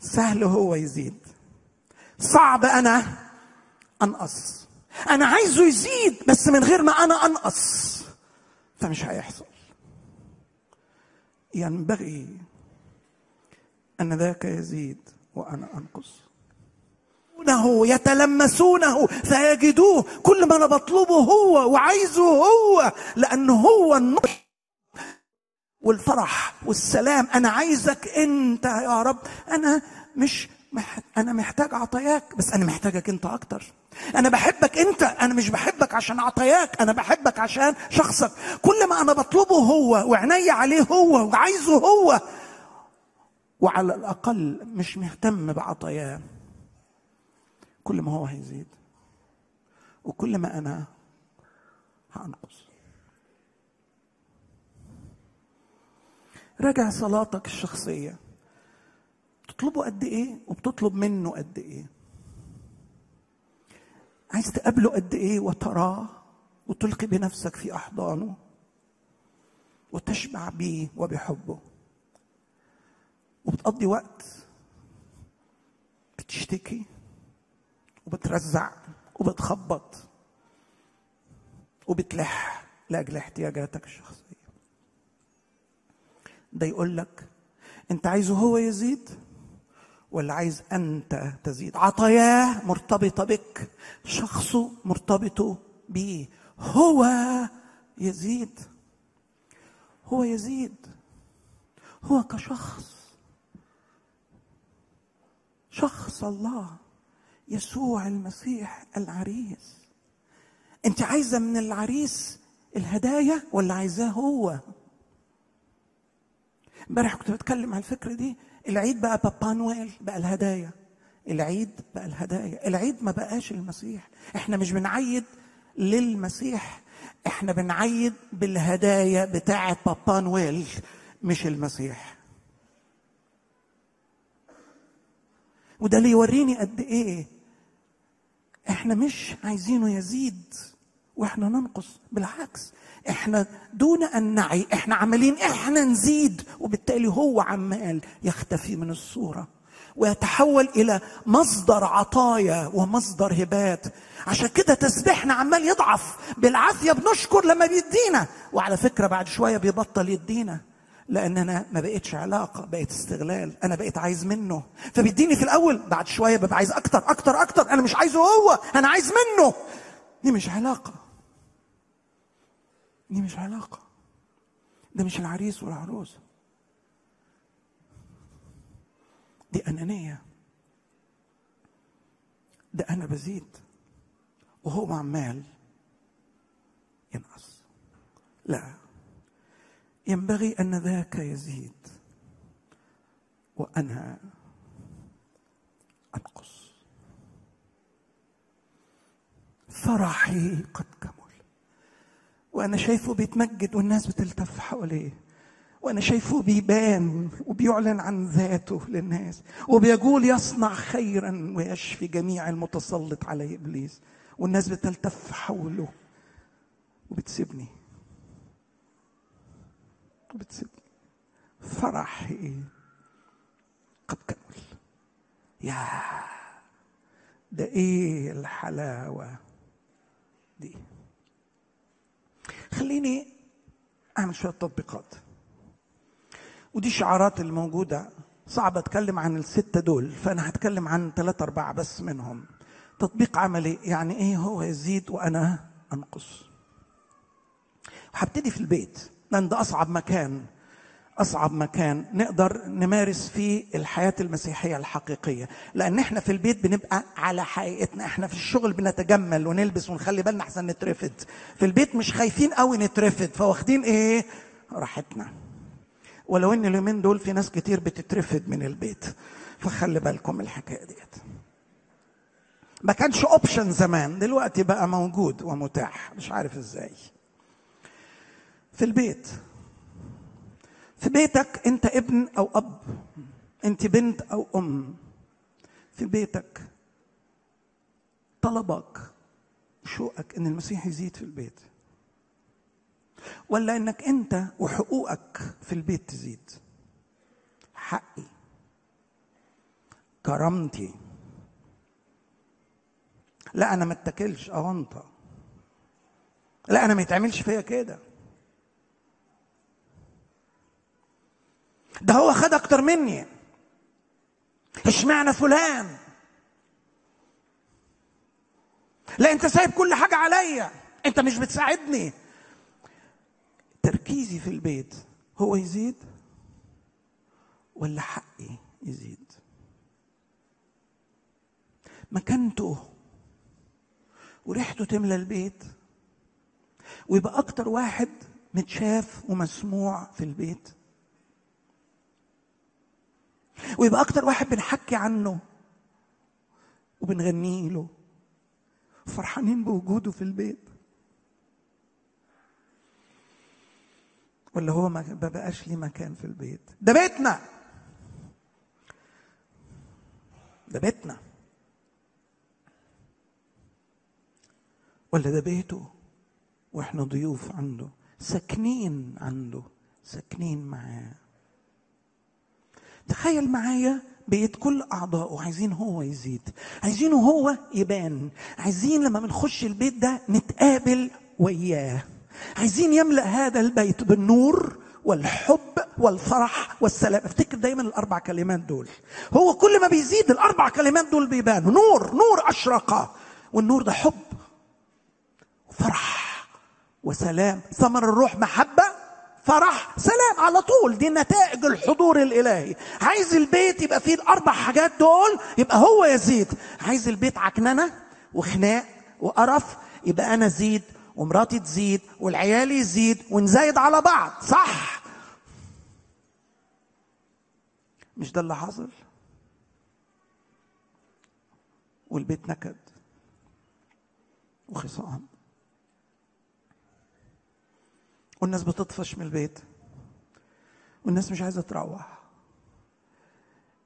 سهل هو يزيد. صعب أنا أنقص. أنا عايزه يزيد بس من غير ما أنا أنقص. فمش هيحصل. ينبغي أن ذاك يزيد وأنا أنقص. يتلمسونه فيجدوه كل ما أنا بطلبه هو وعايزه هو لأنه هو النور والفرح والسلام. أنا عايزك أنت يا رب. أنا مش. أنا محتاج عطاياك بس أنا محتاجك أنت أكتر. أنا بحبك أنت أنا مش بحبك عشان عطاياك أنا بحبك عشان شخصك. كل ما أنا بطلبه هو وعيني عليه هو وعايزه هو وعلى الأقل مش مهتم بعطاياه كل ما هو هيزيد وكل ما أنا هأنقص. راجع صلاتك الشخصية. بتطلبه قد إيه وبتطلب منه قد إيه. عايز تقابله قد إيه وتراه وتلقي بنفسك في أحضانه وتشبع بيه وبحبه. وبتقضي وقت بتشتكي وبترزع وبتخبط وبتلح لأجل احتياجاتك الشخصية. ده يقول لك أنت عايزه هو يزيد؟ ولا عايز أنت تزيد. عطاياه مرتبطة بك. شخصه مرتبط بيه هو يزيد. هو يزيد. هو كشخص. شخص الله. يسوع المسيح العريس. أنت عايزة من العريس الهدايا ولا عايزاه هو؟ امبارح كنت بتكلم على الفكرة دي. العيد بقى بابا نويل بقى الهدايا. العيد بقى الهدايا. العيد ما بقاش المسيح. إحنا مش بنعيد للمسيح إحنا بنعيد بالهدايا بتاعة بابا نويل مش المسيح. وده اللي يوريني قد إيه إحنا مش عايزينه يزيد وإحنا ننقص. بالعكس إحنا دون أن نعي إحنا عمالين إحنا نزيد. وبالتالي هو عمال يختفي من الصورة ويتحول إلى مصدر عطايا ومصدر هبات. عشان كده تسبيحنا عمال يضعف. بالعافية بنشكر لما بيدينا. وعلى فكرة بعد شوية بيبطل يدينا. لأن أنا ما بقتش علاقة بقيت استغلال. أنا بقيت عايز منه. فبيديني في الأول بعد شوية ببقى عايز أكتر أكتر أكتر. أنا مش عايزه هو أنا عايز منه. دي مش علاقة. دي مش علاقة. ده مش العريس والعروسه دي أنانية. ده أنا بزيد. وهو عمال ينقص. لا. ينبغي أن ذاك يزيد. وأنا أنقص. فرحي قد كمل وأنا شايفه بيتمجد والناس بتلتف حواليه. وأنا شايفه بيبان وبيعلن عن ذاته للناس. وبيقول يصنع خيرا ويشفي جميع المتسلط عليه إبليس. والناس بتلتف حوله. وبتسيبني. وبتسيبني. فرحي. قد كمل. يا ده إيه الحلاوة دي؟ خليني أعمل شوية تطبيقات. ودي الشعارات الموجودة. صعب أتكلم عن الستة دول فأنا هتكلم عن ثلاثة أربعة بس منهم. تطبيق عملي يعني إيه؟ هو يزيد وأنا أنقص. وهبتدي في البيت لأن ده أصعب مكان. أصعب مكان نقدر نمارس فيه الحياة المسيحية الحقيقية. لأن إحنا في البيت بنبقى على حقيقتنا. إحنا في الشغل بنتجمل ونلبس ونخلي بالنا أحسن نترفد. في البيت مش خايفين قوي نترفد. فواخدين إيه؟ راحتنا. ولو إن اليومين دول في ناس كتير بتترفد من البيت. فخلي بالكم من الحكاية ديت. ما كانش option زمان. دلوقتي بقى موجود ومتاح. مش عارف إزاي. في البيت. في بيتك انت ابن أو اب انت بنت أو ام. في بيتك طلبك شوقك ان المسيح يزيد في البيت. ولا انك انت وحقوقك في البيت تزيد. حقي. كرامتي. لا أنا ما اتكلش اونطه لا أنا ما يتعملش فيا كده. ده هو خد أكتر مني. اشمعنى فلان؟ لا أنت سايب كل حاجة عليا. أنت مش بتساعدني. تركيزي في البيت هو يزيد ولا حقي يزيد؟ مكانته وريحته تملى البيت ويبقى أكتر واحد متشاف ومسموع في البيت. ويبقى أكتر واحد بنحكي عنه وبنغني له. فرحانين بوجوده في البيت. ولا هو ما بقاش ليه مكان في البيت. ده بيتنا. ده بيتنا. ولا ده بيته. وإحنا ضيوف عنده. ساكنين عنده. ساكنين معاه. تخيل معايا بيت كل اعضائه عايزين هو يزيد عايزينه هو يبان عايزين لما بنخش البيت ده نتقابل وياه عايزين يملأ هذا البيت بالنور والحب والفرح والسلام. أفتكر دايما الأربع كلمات دول. هو كل ما بيزيد الأربع كلمات دول بيبانوا. نور نور أشرق والنور ده حب وفرح وسلام. ثمر الروح محبة فرح سلام على طول. دي نتائج الحضور الإلهي. عايز البيت يبقى فيه الأربع حاجات دول يبقى هو يزيد عايز البيت عكننة وخناق وقرف يبقى أنا زيد ومراتي تزيد والعيال يزيد ونزايد على بعض. صح؟ مش ده اللي حصل والبيت نكد وخصام. والناس بتطفش من البيت. والناس مش عايزة تروح.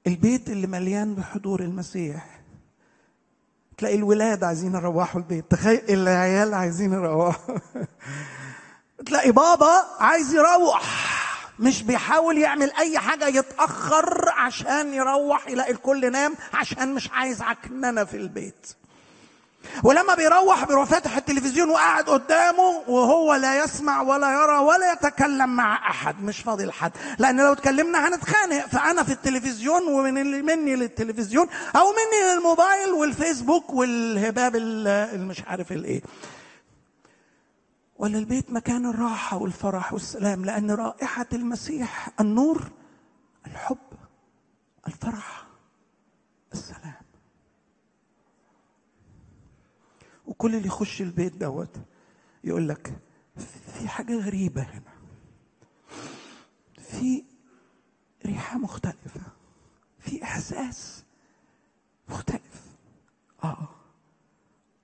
البيت اللي مليان بحضور المسيح تلاقي الولاد عايزين يروحوا البيت. تخيل العيال عايزين يروحوا. تلاقي بابا عايز يروح مش بيحاول يعمل أي حاجة يتأخر عشان يروح يلاقي الكل نام عشان مش عايز عكننة في البيت. ولما بيروح بيروح فاتح التلفزيون وقاعد قدامه وهو لا يسمع ولا يرى ولا يتكلم مع أحد مش فاضي لحد. لأن لو اتكلمنا هنتخانق. فأنا في التلفزيون ومن اللي مني للتلفزيون أو مني للموبايل والفيسبوك والهباب اللي مش عارف الايه ولا البيت مكان الراحة والفرح والسلام لأن رائحة المسيح النور الحب الفرح السلام. وكل اللي يخش البيت دوت يقول لك في حاجة غريبة هنا. في ريحة مختلفة. في إحساس مختلف. آه.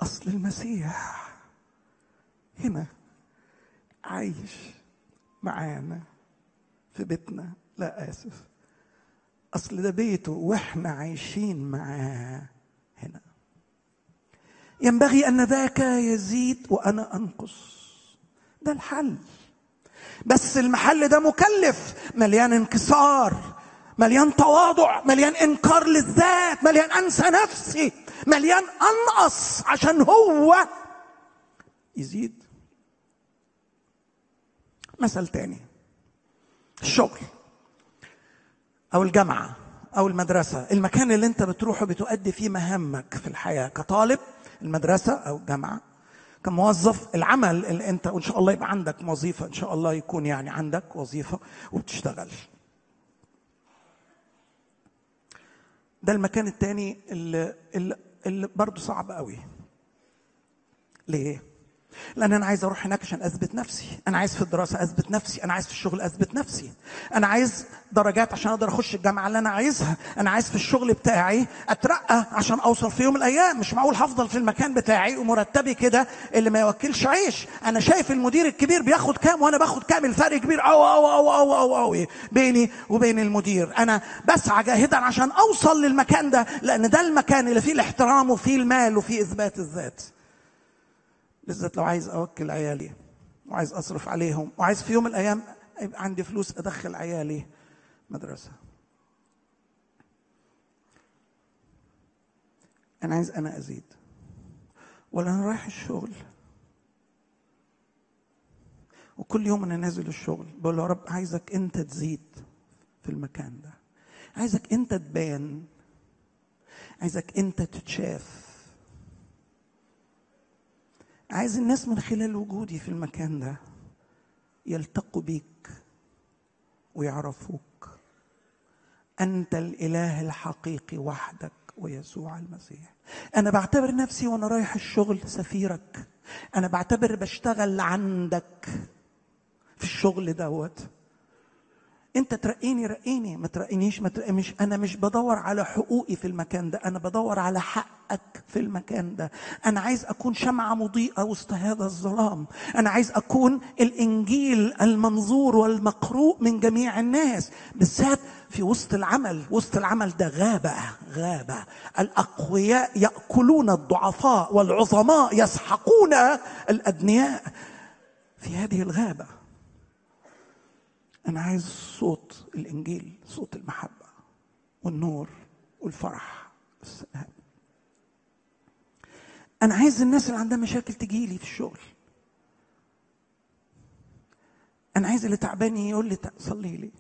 أصل المسيح هنا عايش معانا في بيتنا. لا آسف. أصل ده بيته وإحنا عايشين معاه. ينبغي أن ذاك يزيد وأنا أنقص. ده الحل. بس المحل ده مكلف مليان انكسار مليان تواضع مليان إنكار للذات مليان أنسى نفسي مليان أنقص عشان هو يزيد. مثل تاني. الشغل أو الجامعة أو المدرسة المكان اللي أنت بتروحه بتؤدي فيه مهامك في الحياة كطالب المدرسة أو الجامعة كموظف العمل اللي أنت وان شاء الله يبقى عندك وظيفة إن شاء الله يكون يعني عندك وظيفة وبتشتغل. ده المكان التاني اللي, اللي, برضه صعب قوي. ليه؟ لأن أنا عايز أروح هناك عشان أثبت نفسي. أنا عايز في الدراسة أثبت نفسي. أنا عايز في الشغل أثبت نفسي. أنا عايز درجات عشان أقدر أخش الجامعة اللي أنا عايزها. أنا عايز في الشغل بتاعي أترقى عشان أوصل في يوم من الأيام. مش معقول هفضل في المكان بتاعي ومرتبي كده اللي ما يوكلش عيش. أنا شايف المدير الكبير بياخد كام وأنا باخد كام. الفرق كبير. أو أو أو أو, أو, أو بيني وبين المدير. أنا بسعى جاهدا عشان أوصل للمكان ده. لأن ده المكان اللي فيه الاحترام وفيه المال وفيه إثبات الذات. بالذات لو عايز أوكل عيالي وعايز أصرف عليهم وعايز في يوم من الأيام يبقى عندي فلوس أدخل عيالي مدرسة. أنا عايز أنا أزيد ولا أنا رايح الشغل. وكل يوم أنا نازل الشغل بقول يا رب عايزك أنت تزيد في المكان ده عايزك أنت تبان عايزك أنت تتشاف. عايز الناس من خلال وجودي في المكان ده يلتقوا بيك ويعرفوك. أنت الإله الحقيقي وحدك ويسوع المسيح. أنا بعتبر نفسي وأنا رايح الشغل سفيرك. أنا بعتبر بشتغل عندك في الشغل دوت. انت ترقيني رقيني. ما ترقينيش ما ترقينيش. أنا مش بدور على حقوقي في المكان ده. أنا بدور على حقك في المكان ده. أنا عايز أكون شمعة مضيئة وسط هذا الظلام. أنا عايز أكون الإنجيل المنظور والمقروء من جميع الناس. بالذات في وسط العمل. وسط العمل ده غابة غابة. الأقوياء يأكلون الضعفاء والعظماء يسحقون الأدنياء في هذه الغابة. أنا عايز صوت الإنجيل صوت المحبة والنور والفرح والسلام أنا عايز الناس اللي عندها مشاكل تجي لي في الشغل. أنا عايز اللي تعبان يقول لي صلي لي.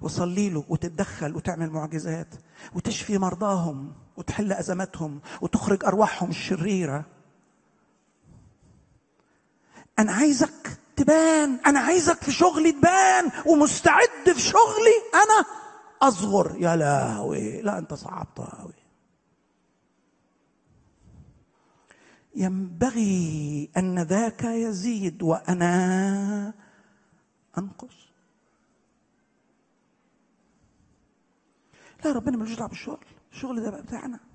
وصلي له وتتدخل وتعمل معجزات وتشفي مرضاهم وتحل أزماتهم وتخرج أرواحهم الشريرة. أنا عايزك تبان. أنا عايزك في شغلي تبان ومستعد في شغلي. أنا أصغر. يا لهوي. لا أنت صعبتها قوي ينبغي أن ذاك يزيد وأنا أنقص. لا ربنا ملوش دعوة بالشغل. الشغل ده بقى بتاعنا.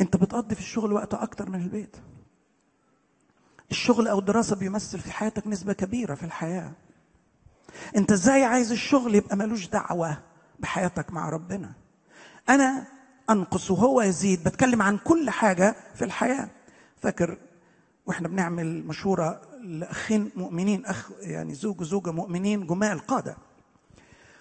انت بتقضي في الشغل وقت أكتر من البيت. الشغل أو الدراسة بيمثل في حياتك نسبة كبيرة في الحياة. انت إزاي عايز الشغل يبقى ملوش دعوة بحياتك مع ربنا؟ أنا انقص وهو يزيد بتكلم عن كل حاجة في الحياة. فاكر وإحنا بنعمل مشورة لأخين مؤمنين أخ يعني زوج وزوجه مؤمنين جمال قادة.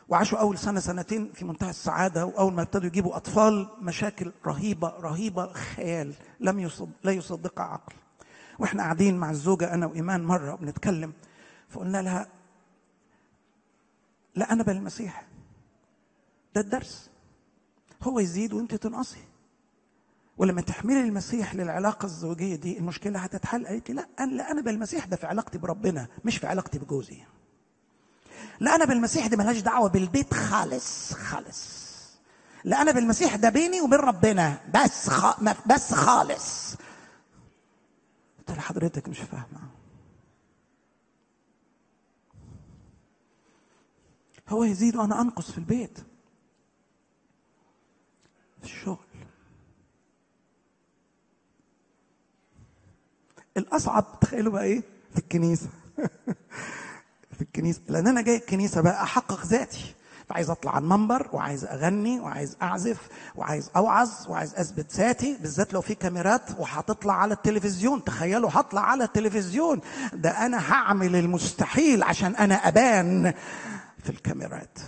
وعاشوا أول سنة سنتين في منتهى السعادة وأول ما ابتدوا يجيبوا أطفال مشاكل رهيبة رهيبة خيال. لم يصد لا يصدقها عقل. وإحنا قاعدين مع الزوجة أنا وإيمان مرة بنتكلم فقلنا لها لا أنا بالمسيح ده الدرس. هو يزيد وأنت تنقصي. ولما تحملي المسيح للعلاقة الزوجية دي المشكلة هتتحل. قالت لي لا أنا لا أنا بالمسيح ده في علاقتي بربنا مش في علاقتي بجوزي. لا أنا بالمسيح دي ملهاش دعوة بالبيت خالص خالص. لا أنا بالمسيح ده بيني وبين ربنا بس خ... بس خالص. قلت لها حضرتك مش فاهمة. هو يزيد وأنا أنقص في البيت. في الشغل. الأصعب تخيلوا بقى إيه؟ في الكنيسة. في الكنيسة لأن أنا جاي الكنيسة بقى أحقق ذاتي فعايز أطلع على المنبر وعايز أغني وعايز أعزف وعايز أوعظ وعايز أثبت ذاتي بالذات لو في كاميرات وهتطلع على التلفزيون تخيلوا هطلع على التلفزيون ده أنا هعمل المستحيل عشان أنا أبان في الكاميرات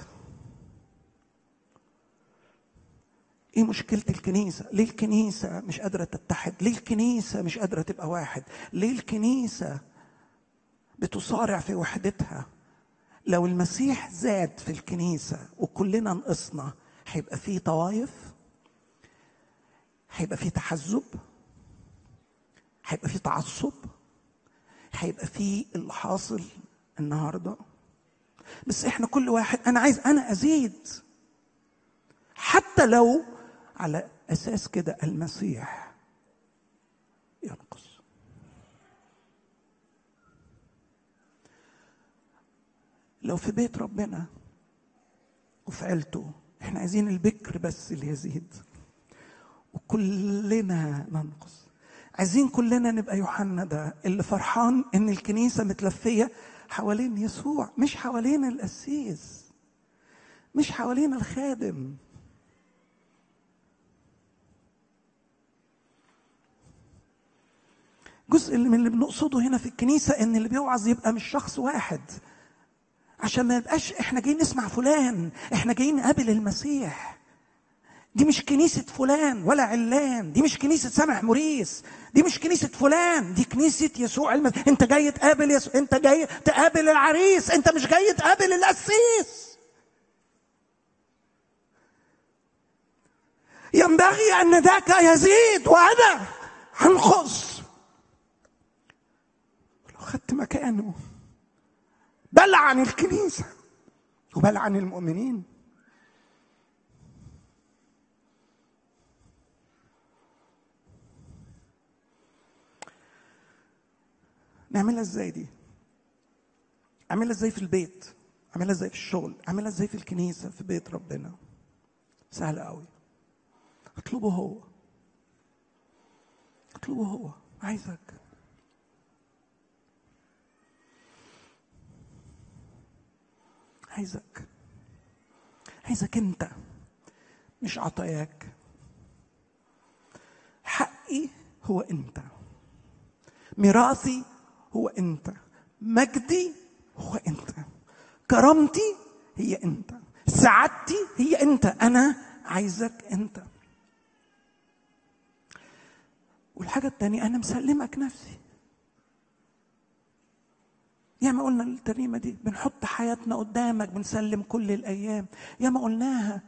إيه مشكلة الكنيسة؟ ليه الكنيسة مش قادرة تتحد؟ ليه الكنيسة مش قادرة تبقى واحد؟ ليه الكنيسة بتصارع في وحدتها؟ لو المسيح زاد في الكنيسة وكلنا نقصنا هيبقى فيه طوايف؟ هيبقى فيه تحزب؟ هيبقى فيه تعصب؟ هيبقى فيه اللي حاصل النهارده؟ بس إحنا كل واحد أنا عايز أنا أزيد. حتى لو على أساس كده المسيح ينقص. لو في بيت ربنا وفي عيلته إحنا عايزين البكر بس اللي يزيد وكلنا ننقص. عايزين كلنا نبقى يوحنا ده اللي فرحان إن الكنيسة متلفية حوالين يسوع مش حوالين القسيس مش حوالين الخادم. جزء من اللي بنقصده هنا في الكنيسة إن اللي بيوعظ يبقى مش شخص واحد. عشان ما يبقاش إحنا جايين نسمع فلان إحنا جايين نقابل المسيح. دي مش كنيسة فلان ولا علان دي مش كنيسة سامح موريس دي مش كنيسة فلان دي كنيسة يسوع المسيح انت جاي تقابل يسوع انت جاي تقابل العريس انت مش جاي تقابل القسيس. ينبغي أن ذاك يزيد وأنا هنقص لو خدت مكانه. بلعن الكنيسة وبلعن المؤمنين. نعملها إزاي دي؟ أعملها إزاي في البيت؟ أعملها إزاي في الشغل؟ أعملها إزاي في الكنيسة؟ في بيت ربنا. سهل قوي. اطلبه هو. اطلبه هو. عايزك. عايزك عايزك انت مش عطاياك. حقي هو انت. ميراثي هو انت. مجدي هو انت. كرامتي هي انت. سعادتي هي انت. أنا عايزك انت. والحاجة الثانية أنا مسلمك نفسي. يا ما قلنا الترنيمة دي بنحط حياتنا قدامك بنسلم كل الأيام. يا ما قلناها.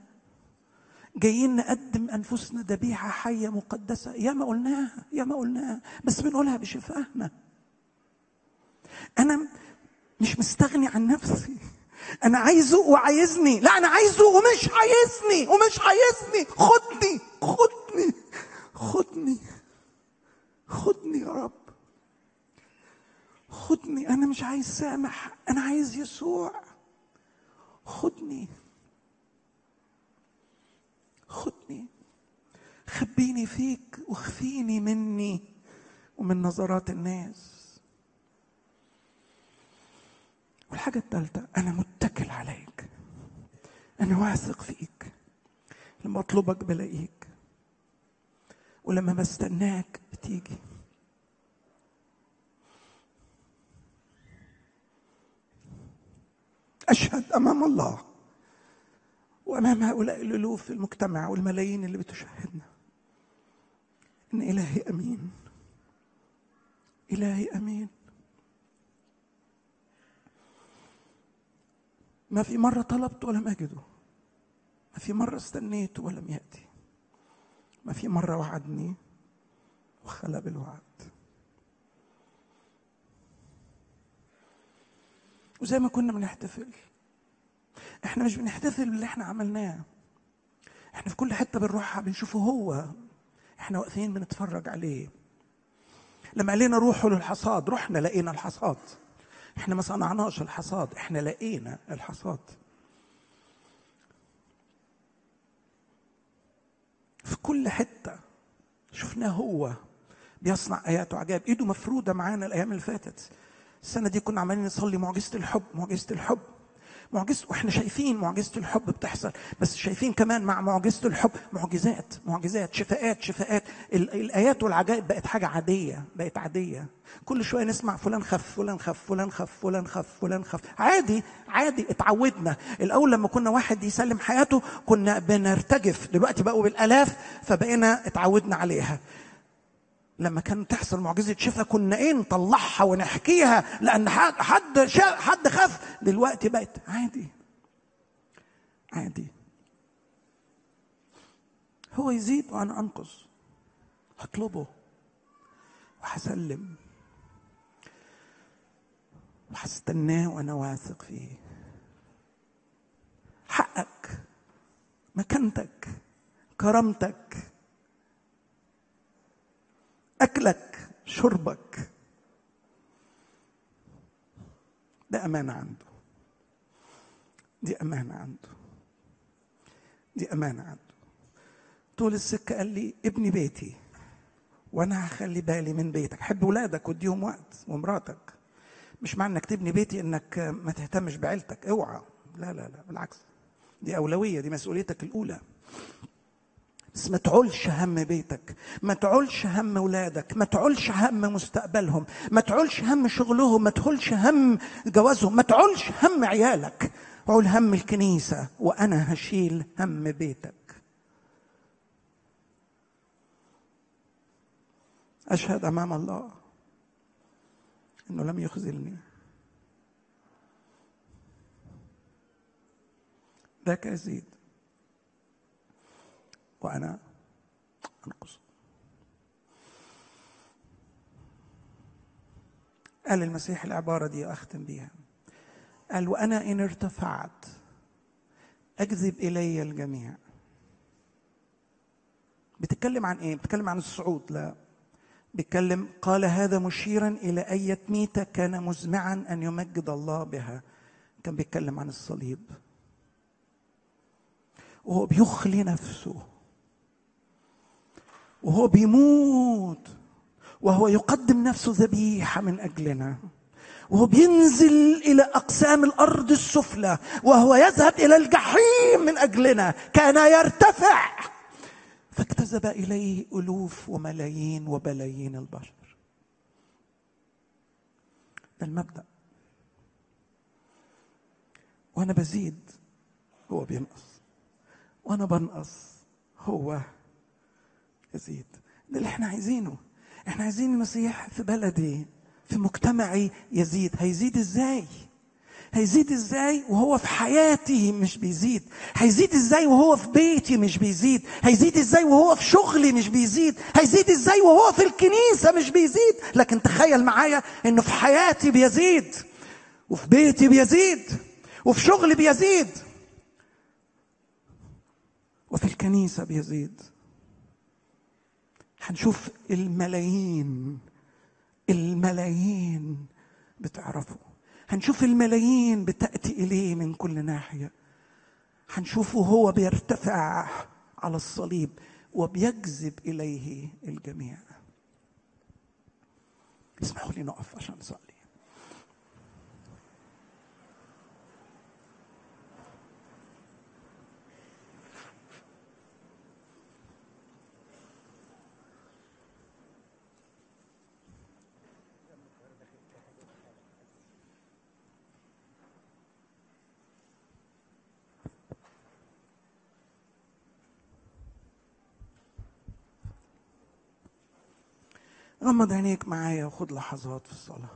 جايين نقدم أنفسنا ذبيحة حية مقدسة. يا ما قلناها يا ما قلناها. بس بنقولها بشفاهنا. أنا مش مستغني عن نفسي. أنا عايزه وعايزني. لا أنا عايزه ومش عايزني. ومش عايزني. خدني خدني خدني خدني يا رب. خدني أنا مش عايز سامح أنا عايز يسوع. خدني. خدني. خبيني فيك واخفيني مني ومن نظرات الناس. والحاجة الثالثة أنا متكل عليك. أنا واثق فيك. لما أطلبك بلاقيك. ولما بستناك بتيجي. أشهد أمام الله وأمام هؤلاء الألوف في المجتمع والملايين اللي بتشاهدنا. إن إلهي أمين. إلهي أمين. ما في مرة طلبت ولم أجده. ما في مرة استنيت ولم يأتي. ما في مرة وعدني وخلى بالوعد. وزي ما كنا بنحتفل. إحنا مش بنحتفل باللي إحنا عملناه. إحنا في كل حتة بنروحها بنشوفه هو. إحنا واقفين بنتفرج عليه. لما قال لنا روحوا للحصاد رحنا لقينا الحصاد. إحنا ما صنعناش الحصاد إحنا لقينا الحصاد. في كل حتة شفناه هو. بيصنع آيات وعجائب إيده مفرودة معانا الأيام اللي فاتت. السنة دي كنا عمالين نصلي معجزة الحب معجزة الحب. معجزة وإحنا شايفين معجزة الحب بتحصل بس شايفين كمان مع معجزة الحب معجزات معجزات شفاءات شفاءات. ال- الآيات والعجائب بقت حاجة عادية بقت عادية. كل شوية نسمع فلان خف فلان خف فلان خف فلان خف فلان خف. عادي عادي اتعودنا. الأول لما كنا واحد يسلم حياته كنا بنرتجف. دلوقتي بقوا بالآلاف فبقينا اتعودنا عليها. لما كان تحصل معجزة شفاء كنا إيه نطلعها ونحكيها لأن حد حد حد خاف. دلوقتي بقت عادي. عادي. هو يزيد وأنا انقص هطلبه وهسلم وهستناه وأنا واثق فيه. حقك مكانتك كرامتك. أكلك شربك. ده أمانة عنده. دي أمانة عنده. دي أمانة عنده. طول السكة قال لي ابني بيتي وأنا هخلي بالي من بيتك. حب ولادك واديهم وقت ومراتك. مش معنى إنك تبني بيتي إنك ما تهتمش بعيلتك. اوعى. لا لا لا بالعكس. دي أولوية دي مسؤوليتك الأولى. بس ما تعولش هم بيتك ما تعولش هم ولادك ما تعولش هم مستقبلهم ما تعولش هم شغلهم ما تعولش هم جوازهم ما تعولش هم عيالك. عول هم الكنيسة وأنا هشيل هم بيتك. أشهد أمام الله أنه لم يخذلني. ذاك يزيد. وأنا أنقص. قال المسيح العبارة دي أختم بيها. قال وأنا إن ارتفعت أجذب إلي الجميع. بتتكلم عن إيه؟ بتتكلم عن الصعود. لا. بيتكلم قال هذا مشيرا إلى أية ميتة كان مزمعا أن يمجد الله بها. كان بيتكلم عن الصليب. وهو بيخلي نفسه وهو بيموت. وهو يقدم نفسه ذبيحة من أجلنا. وهو بينزل إلى أقسام الأرض السفلى. وهو يذهب إلى الجحيم من أجلنا. كان يرتفع. فاجتذب إليه ألوف وملايين وبلايين البشر. ده المبدأ. وأنا بزيد. هو بينقص. وأنا بنقص. هو يزيد ده اللي إحنا عايزينه. إحنا عايزين المسيح في بلدي في مجتمعي يزيد. هيزيد إزاي؟ هيزيد إزاي وهو في حياتي مش بيزيد؟ هيزيد إزاي وهو في بيتي مش بيزيد؟ هيزيد إزاي وهو في شغلي مش بيزيد؟ هيزيد إزاي وهو في الكنيسة مش بيزيد؟ لكن تخيل معايا انه في حياتي بيزيد وفي بيتي بيزيد وفي شغلي بيزيد وفي الكنيسة بيزيد. هنشوف الملايين الملايين بتعرفه. هنشوف الملايين بتأتي إليه من كل ناحية. هنشوفه هو بيرتفع على الصليب وبيجذب إليه الجميع. اسمحوا لي نقف عشان نصلي غمض عينيك معايا وخد لحظات في الصلاة.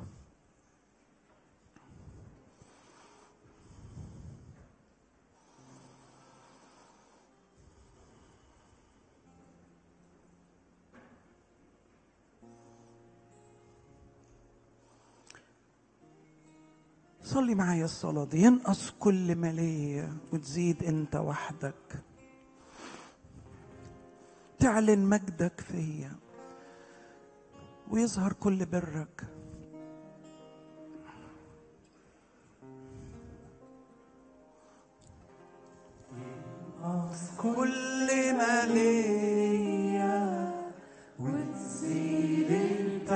صلي معايا الصلاة دي. ينقص كل ما ليا وتزيد انت وحدك. تعلن مجدك فيا. ويظهر كل برك. كل ما ليا وتزيد انت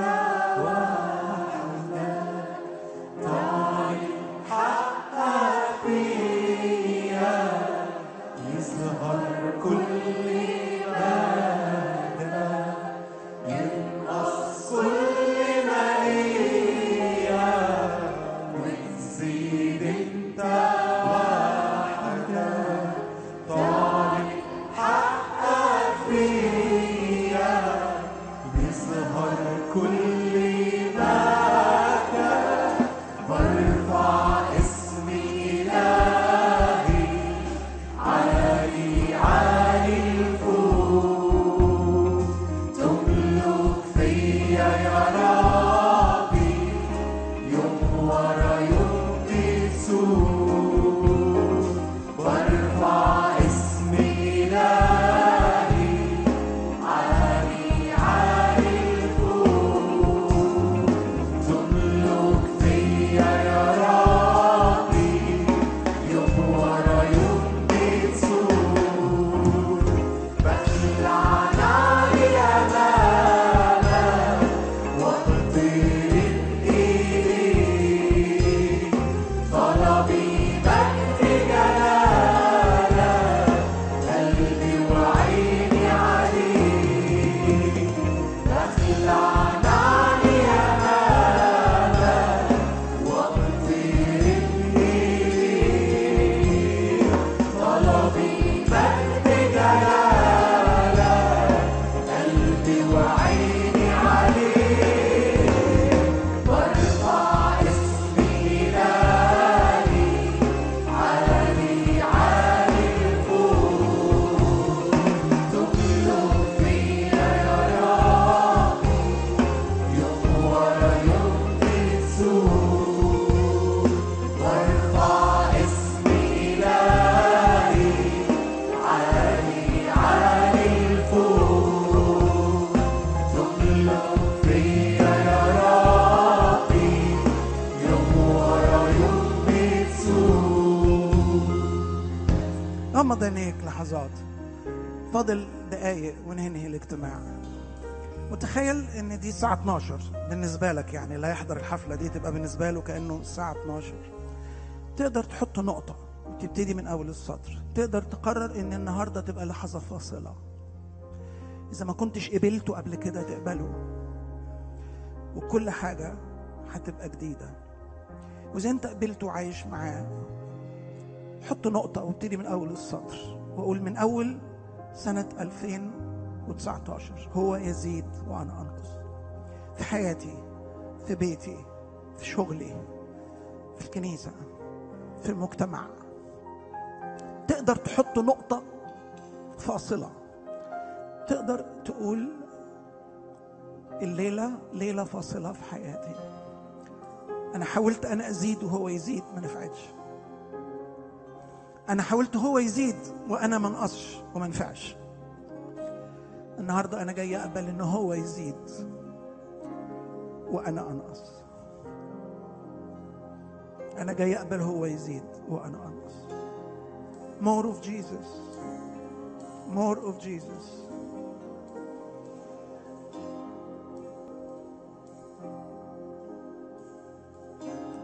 الساعة 12 بالنسبة لك يعني اللي هيحضر الحفلة دي تبقى بالنسبة له كأنه الساعة 12 تقدر تحط نقطة وتبتدي من أول السطر. تقدر تقرر إن النهاردة تبقى لحظة فاصلة. إذا ما كنتش قبلته قبل كده تقبله. وكل حاجة هتبقى جديدة. وإذا أنت قبلته وعايش معاه حط نقطة وابتدي من أول السطر. وأقول من أول سنة 2019 هو يزيد وأنا أنقص. في حياتي في بيتي في شغلي في الكنيسة في المجتمع. تقدر تحط نقطة فاصلة. تقدر تقول الليلة ليلة فاصلة في حياتي. أنا حاولت أنا أزيد وهو يزيد ما نفعتش. أنا حاولت هو يزيد وأنا ما نقصش وما نفعش. النهاردة أنا جاي أقبل إن هو يزيد. وأنا أنقص. أنا جاي أقبل هو يزيد وأنا أنقص. More of Jesus. More of Jesus.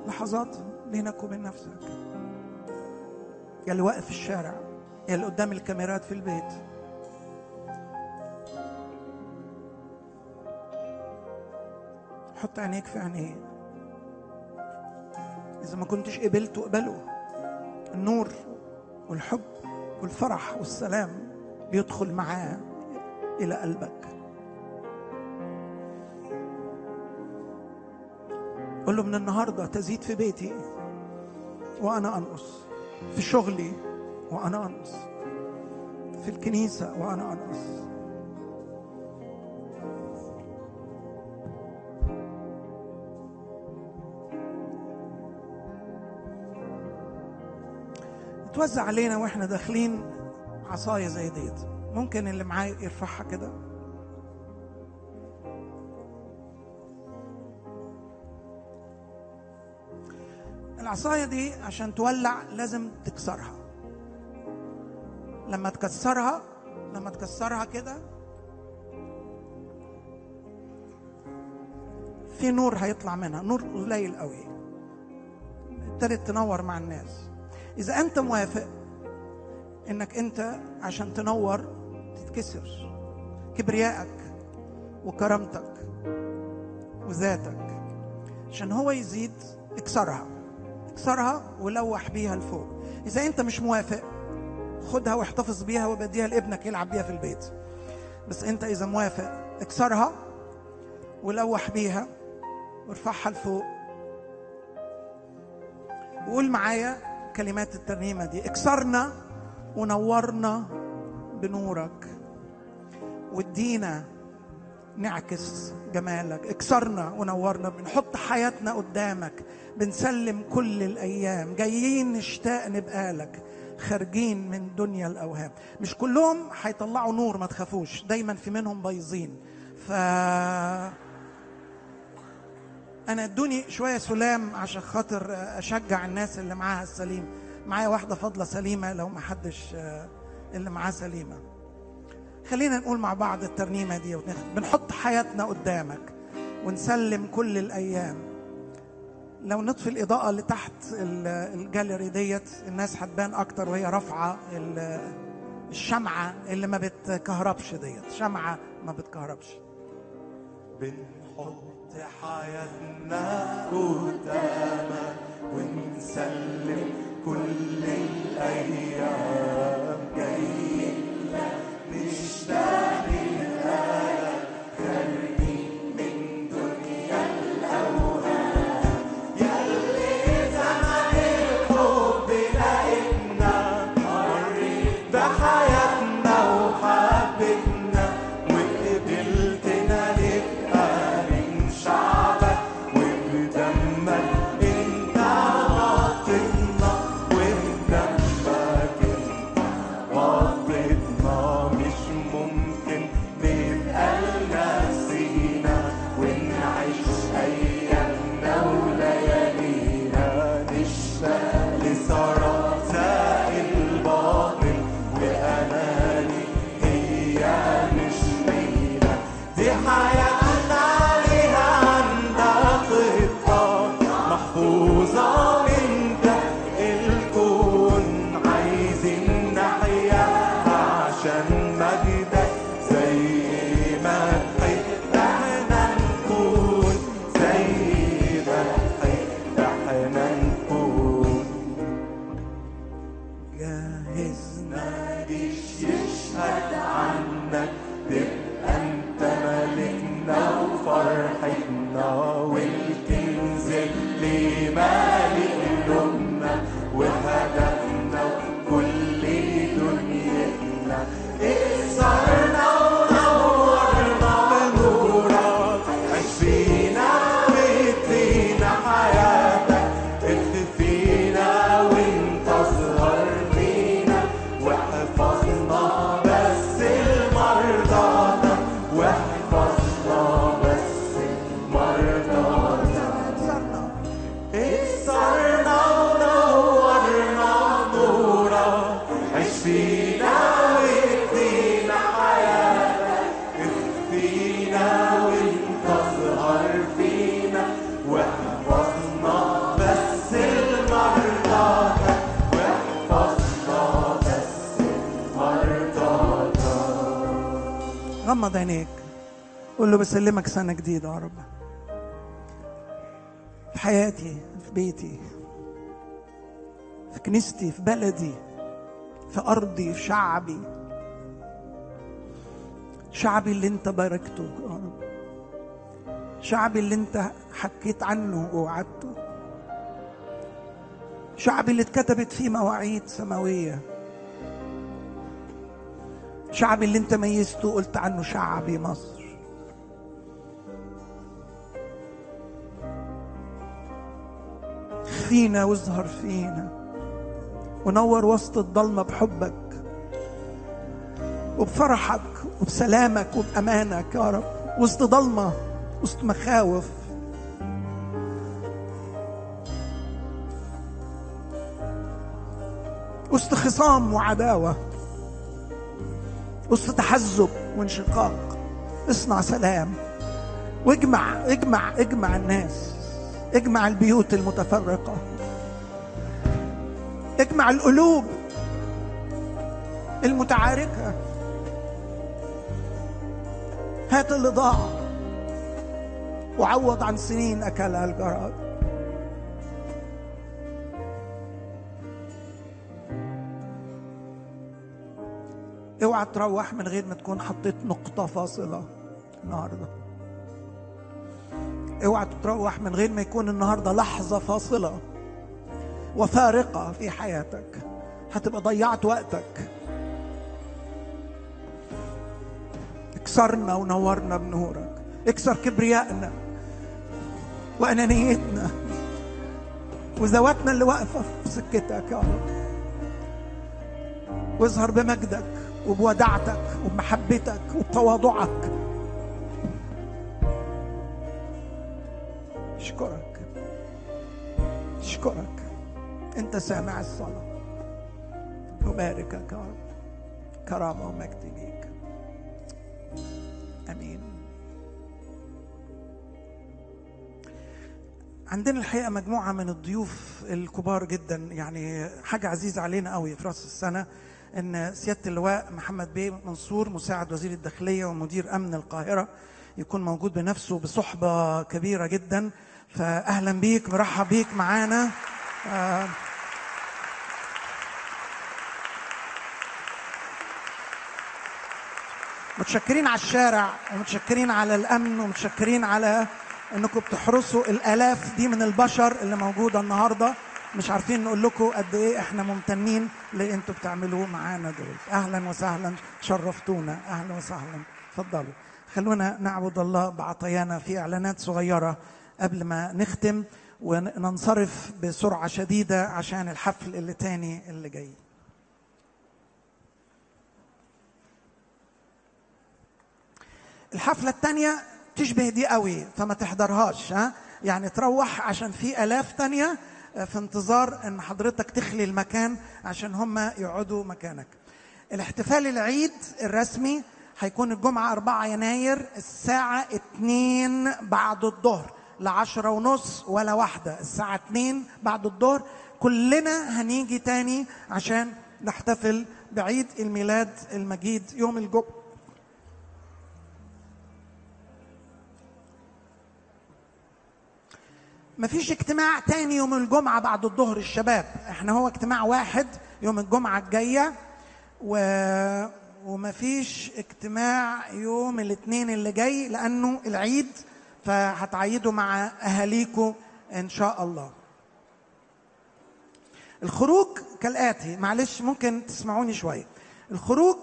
لحظات بينك وبين نفسك. يا اللي واقف في الشارع يا اللي قدام الكاميرات في البيت. حط عينيك في عينيه. إذا ما كنتش قبلته اقبله. النور والحب والفرح والسلام بيدخل معاه إلى قلبك. قول له من النهاردة تزيد في بيتي وأنا أنقص. في شغلي وأنا أنقص. في الكنيسة وأنا أنقص. توزع علينا وإحنا داخلين عصاية زي ديت. ممكن اللي معاه يرفعها كده. العصاية دي عشان تولع لازم تكسرها. لما تكسرها لما تكسرها كده في نور هيطلع منها. نور قليل قوي. ابتدت تنور مع الناس. إذا أنت موافق إنك أنت عشان تنور تتكسر كبريائك وكرامتك وذاتك عشان هو يزيد اكسرها اكسرها ولوح بيها لفوق. إذا أنت مش موافق خدها واحتفظ بيها وبديها لابنك يلعب بيها في البيت. بس أنت إذا موافق اكسرها ولوح بيها وارفعها لفوق. وقول معايا كلمات الترنيمة دي. اكسرنا ونورنا بنورك. وادينا نعكس جمالك. اكسرنا ونورنا. بنحط حياتنا قدامك. بنسلم كل الأيام. جايين نشتاق نبقى لك خارجين من دنيا الأوهام. مش كلهم هيطلعوا نور ما تخافوش. دايما في منهم بايظين. ف أنا ادوني شوية سلام عشان خاطر أشجع الناس اللي معاها السليم. معايا واحدة فاضله سليمة لو ما حدش اللي معاه سليمة. خلينا نقول مع بعض الترنيمة دي بنحط حياتنا قدامك ونسلم كل الأيام. لو نطفي الإضاءة اللي تحت ال- الجاليري ديت الناس هتبان أكتر وهي رافعة ال- الشمعة اللي ما بتكهربش ديت. شمعة ما بتكهربش. بنحط حياتنا قدامك ونسلم كل الأيام. جايين لك نشتاق قول له بسلمك سنة جديدة يا رب. في حياتي في بيتي في كنيستي في بلدي في أرضي في شعبي. شعبي اللي انت باركته يا رب. شعبي اللي انت حكيت عنه ووعدته. شعبي اللي اتكتبت فيه مواعيد سماوية. شعبي اللي انت ميزته وقلت عنه شعبي مصر. فينا واظهر فينا. ونور وسط الضلمة بحبك وبفرحك وبسلامك وبأمانك يا رب. وسط ضلمة وسط مخاوف. وسط خصام وعداوة. وسط تحزب وانشقاق. اصنع سلام. واجمع اجمع اجمع الناس. اجمع البيوت المتفرقة. اجمع القلوب المتعاركة. هات اللي ضاع وعوض عن سنين أكلها الجراد. اوعى تروح من غير ما تكون حطيت نقطة فاصلة النهارده. اوعى تروح من غير ما يكون النهارده لحظة فاصلة وفارقة في حياتك. هتبقى ضيعت وقتك. اكسرنا ونورنا بنورك. اكسر كبريائنا وأنانيتنا. وذواتنا اللي واقفة في سكتك يا رب. واظهر بمجدك وبودعتك وبمحبتك وبتواضعك اشكرك اشكرك أنت سامع الصلاة. نباركك يا رب. كرامة ومجد ليك. آمين. عندنا الحقيقة مجموعة من الضيوف الكبار جدا. يعني حاجة عزيزة علينا قوي في رأس السنة إن سيادة اللواء محمد بيه منصور مساعد وزير الداخلية ومدير أمن القاهرة يكون موجود بنفسه بصحبة كبيرة جدا. فاهلا بيك مرحب بيك معانا. آه متشكرين على الشارع ومتشكرين على الأمن ومتشكرين على إنكم بتحرسوا الآلاف دي من البشر اللي موجودة النهارده. مش عارفين نقول لكم قد إيه إحنا ممتنين اللي إنتوا بتعملوه معانا دول. أهلا وسهلا شرفتونا. أهلا وسهلا. اتفضلوا. خلونا نعبد الله بعطايانا في إعلانات صغيرة. قبل ما نختم وننصرف بسرعة شديدة عشان الحفل اللي تاني اللي جاي. الحفلة التانية تشبه دي قوي فما تحضرهاش ها؟ يعني تروح عشان في آلاف تانية في انتظار إن حضرتك تخلي المكان عشان هم يقعدوا مكانك. الاحتفال العيد الرسمي هيكون الجمعة 4 يناير الساعة 2 بعد الظهر. لا عشرة ونص ولا واحدة. الساعة 2 بعد الظهر كلنا هنيجي تاني عشان نحتفل بعيد الميلاد المجيد يوم الجمعة. مفيش اجتماع تاني يوم الجمعة بعد الظهر الشباب. إحنا هو اجتماع واحد يوم الجمعة الجاية و... ومفيش اجتماع يوم الاثنين اللي جاي لأنه العيد فهتعيدوا مع أهاليكم إن شاء الله. الخروج كالآتي معلش ممكن تسمعوني شوية. الخروج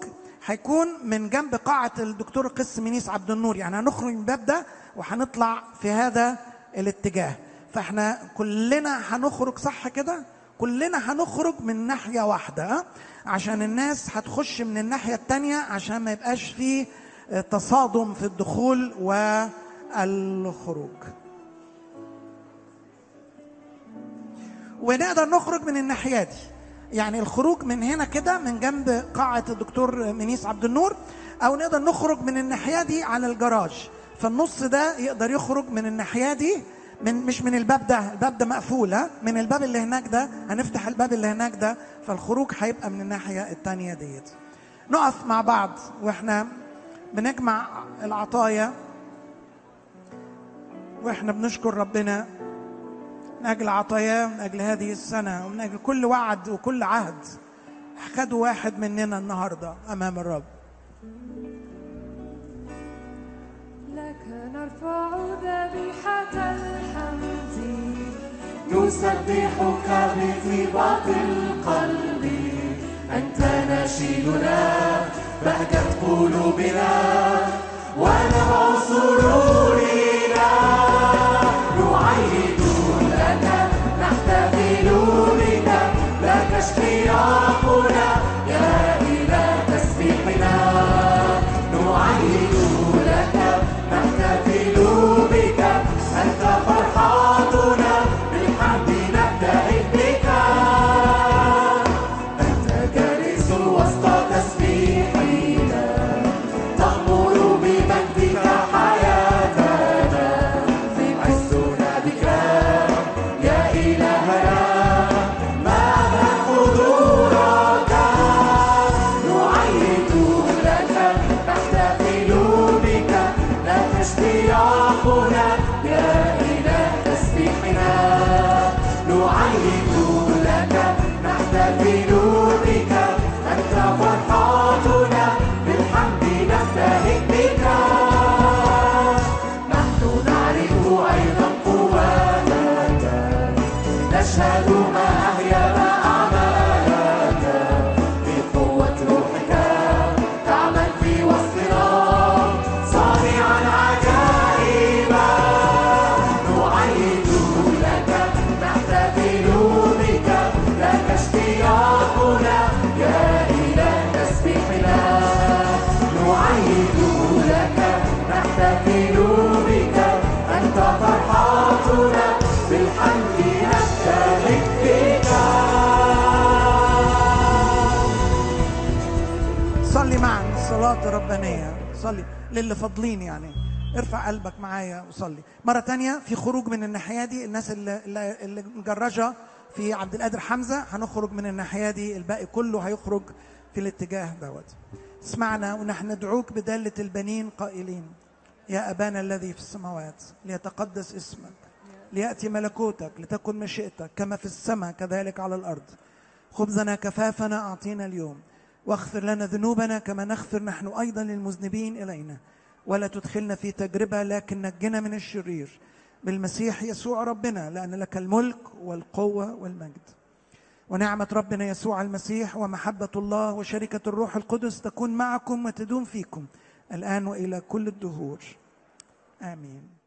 هيكون من جنب قاعة الدكتور قس منيس عبد النور. يعني هنخرج من الباب ده وهنطلع في هذا الاتجاه. فإحنا كلنا هنخرج صح كده؟ كلنا هنخرج من ناحية واحدة؟ عشان الناس هتخش من الناحية التانية عشان ما يبقاش فيه تصادم في الدخول والخروج ونقدر نخرج من الناحية دي. يعني الخروج من هنا كده من جنب قاعة الدكتور منيس عبد النور أو نقدر نخرج من الناحية دي على الجراج. فالنص ده يقدر يخرج من الناحية دي من مش من الباب ده الباب ده مقفول ها؟ من الباب اللي هناك ده هنفتح الباب اللي هناك ده فالخروج هيبقى من الناحية التانية ديت. نقف مع بعض وإحنا بنجمع العطايا. وإحنا بنشكر ربنا من أجل عطاياه من أجل هذه السنة ومن أجل كل وعد وكل عهد. خدوا واحد مننا النهارده أمام الرب. لك نرفع ذبيحة الحمد. نسبحك بطيبة القلب. أنت نشيدنا بهجة قلوبنا ونبع سرورنا لك للي فاضلين يعني. ارفع قلبك معايا وصلي. مرة تانية في خروج من الناحية دي الناس اللي, اللي مجرجة في عبد القادر حمزة هنخرج من الناحية دي الباقي كله هيخرج في الاتجاه دوت. اسمعنا ونحن ندعوك بدالة البنين قائلين. يا أبانا الذي في السماوات ليتقدس اسمك ليأتي ملكوتك لتكن مشيئتك كما في السماء كذلك على الأرض. خبزنا كفافنا أعطينا اليوم. واغفر لنا ذنوبنا كما نغفر نحن أيضا للمذنبين إلينا. ولا تدخلنا في تجربة لكن نجنا من الشرير. بالمسيح يسوع ربنا لأن لك الملك والقوة والمجد. ونعمة ربنا يسوع المسيح ومحبة الله وشركة الروح القدس تكون معكم وتدوم فيكم. الآن وإلى كل الدهور. آمين.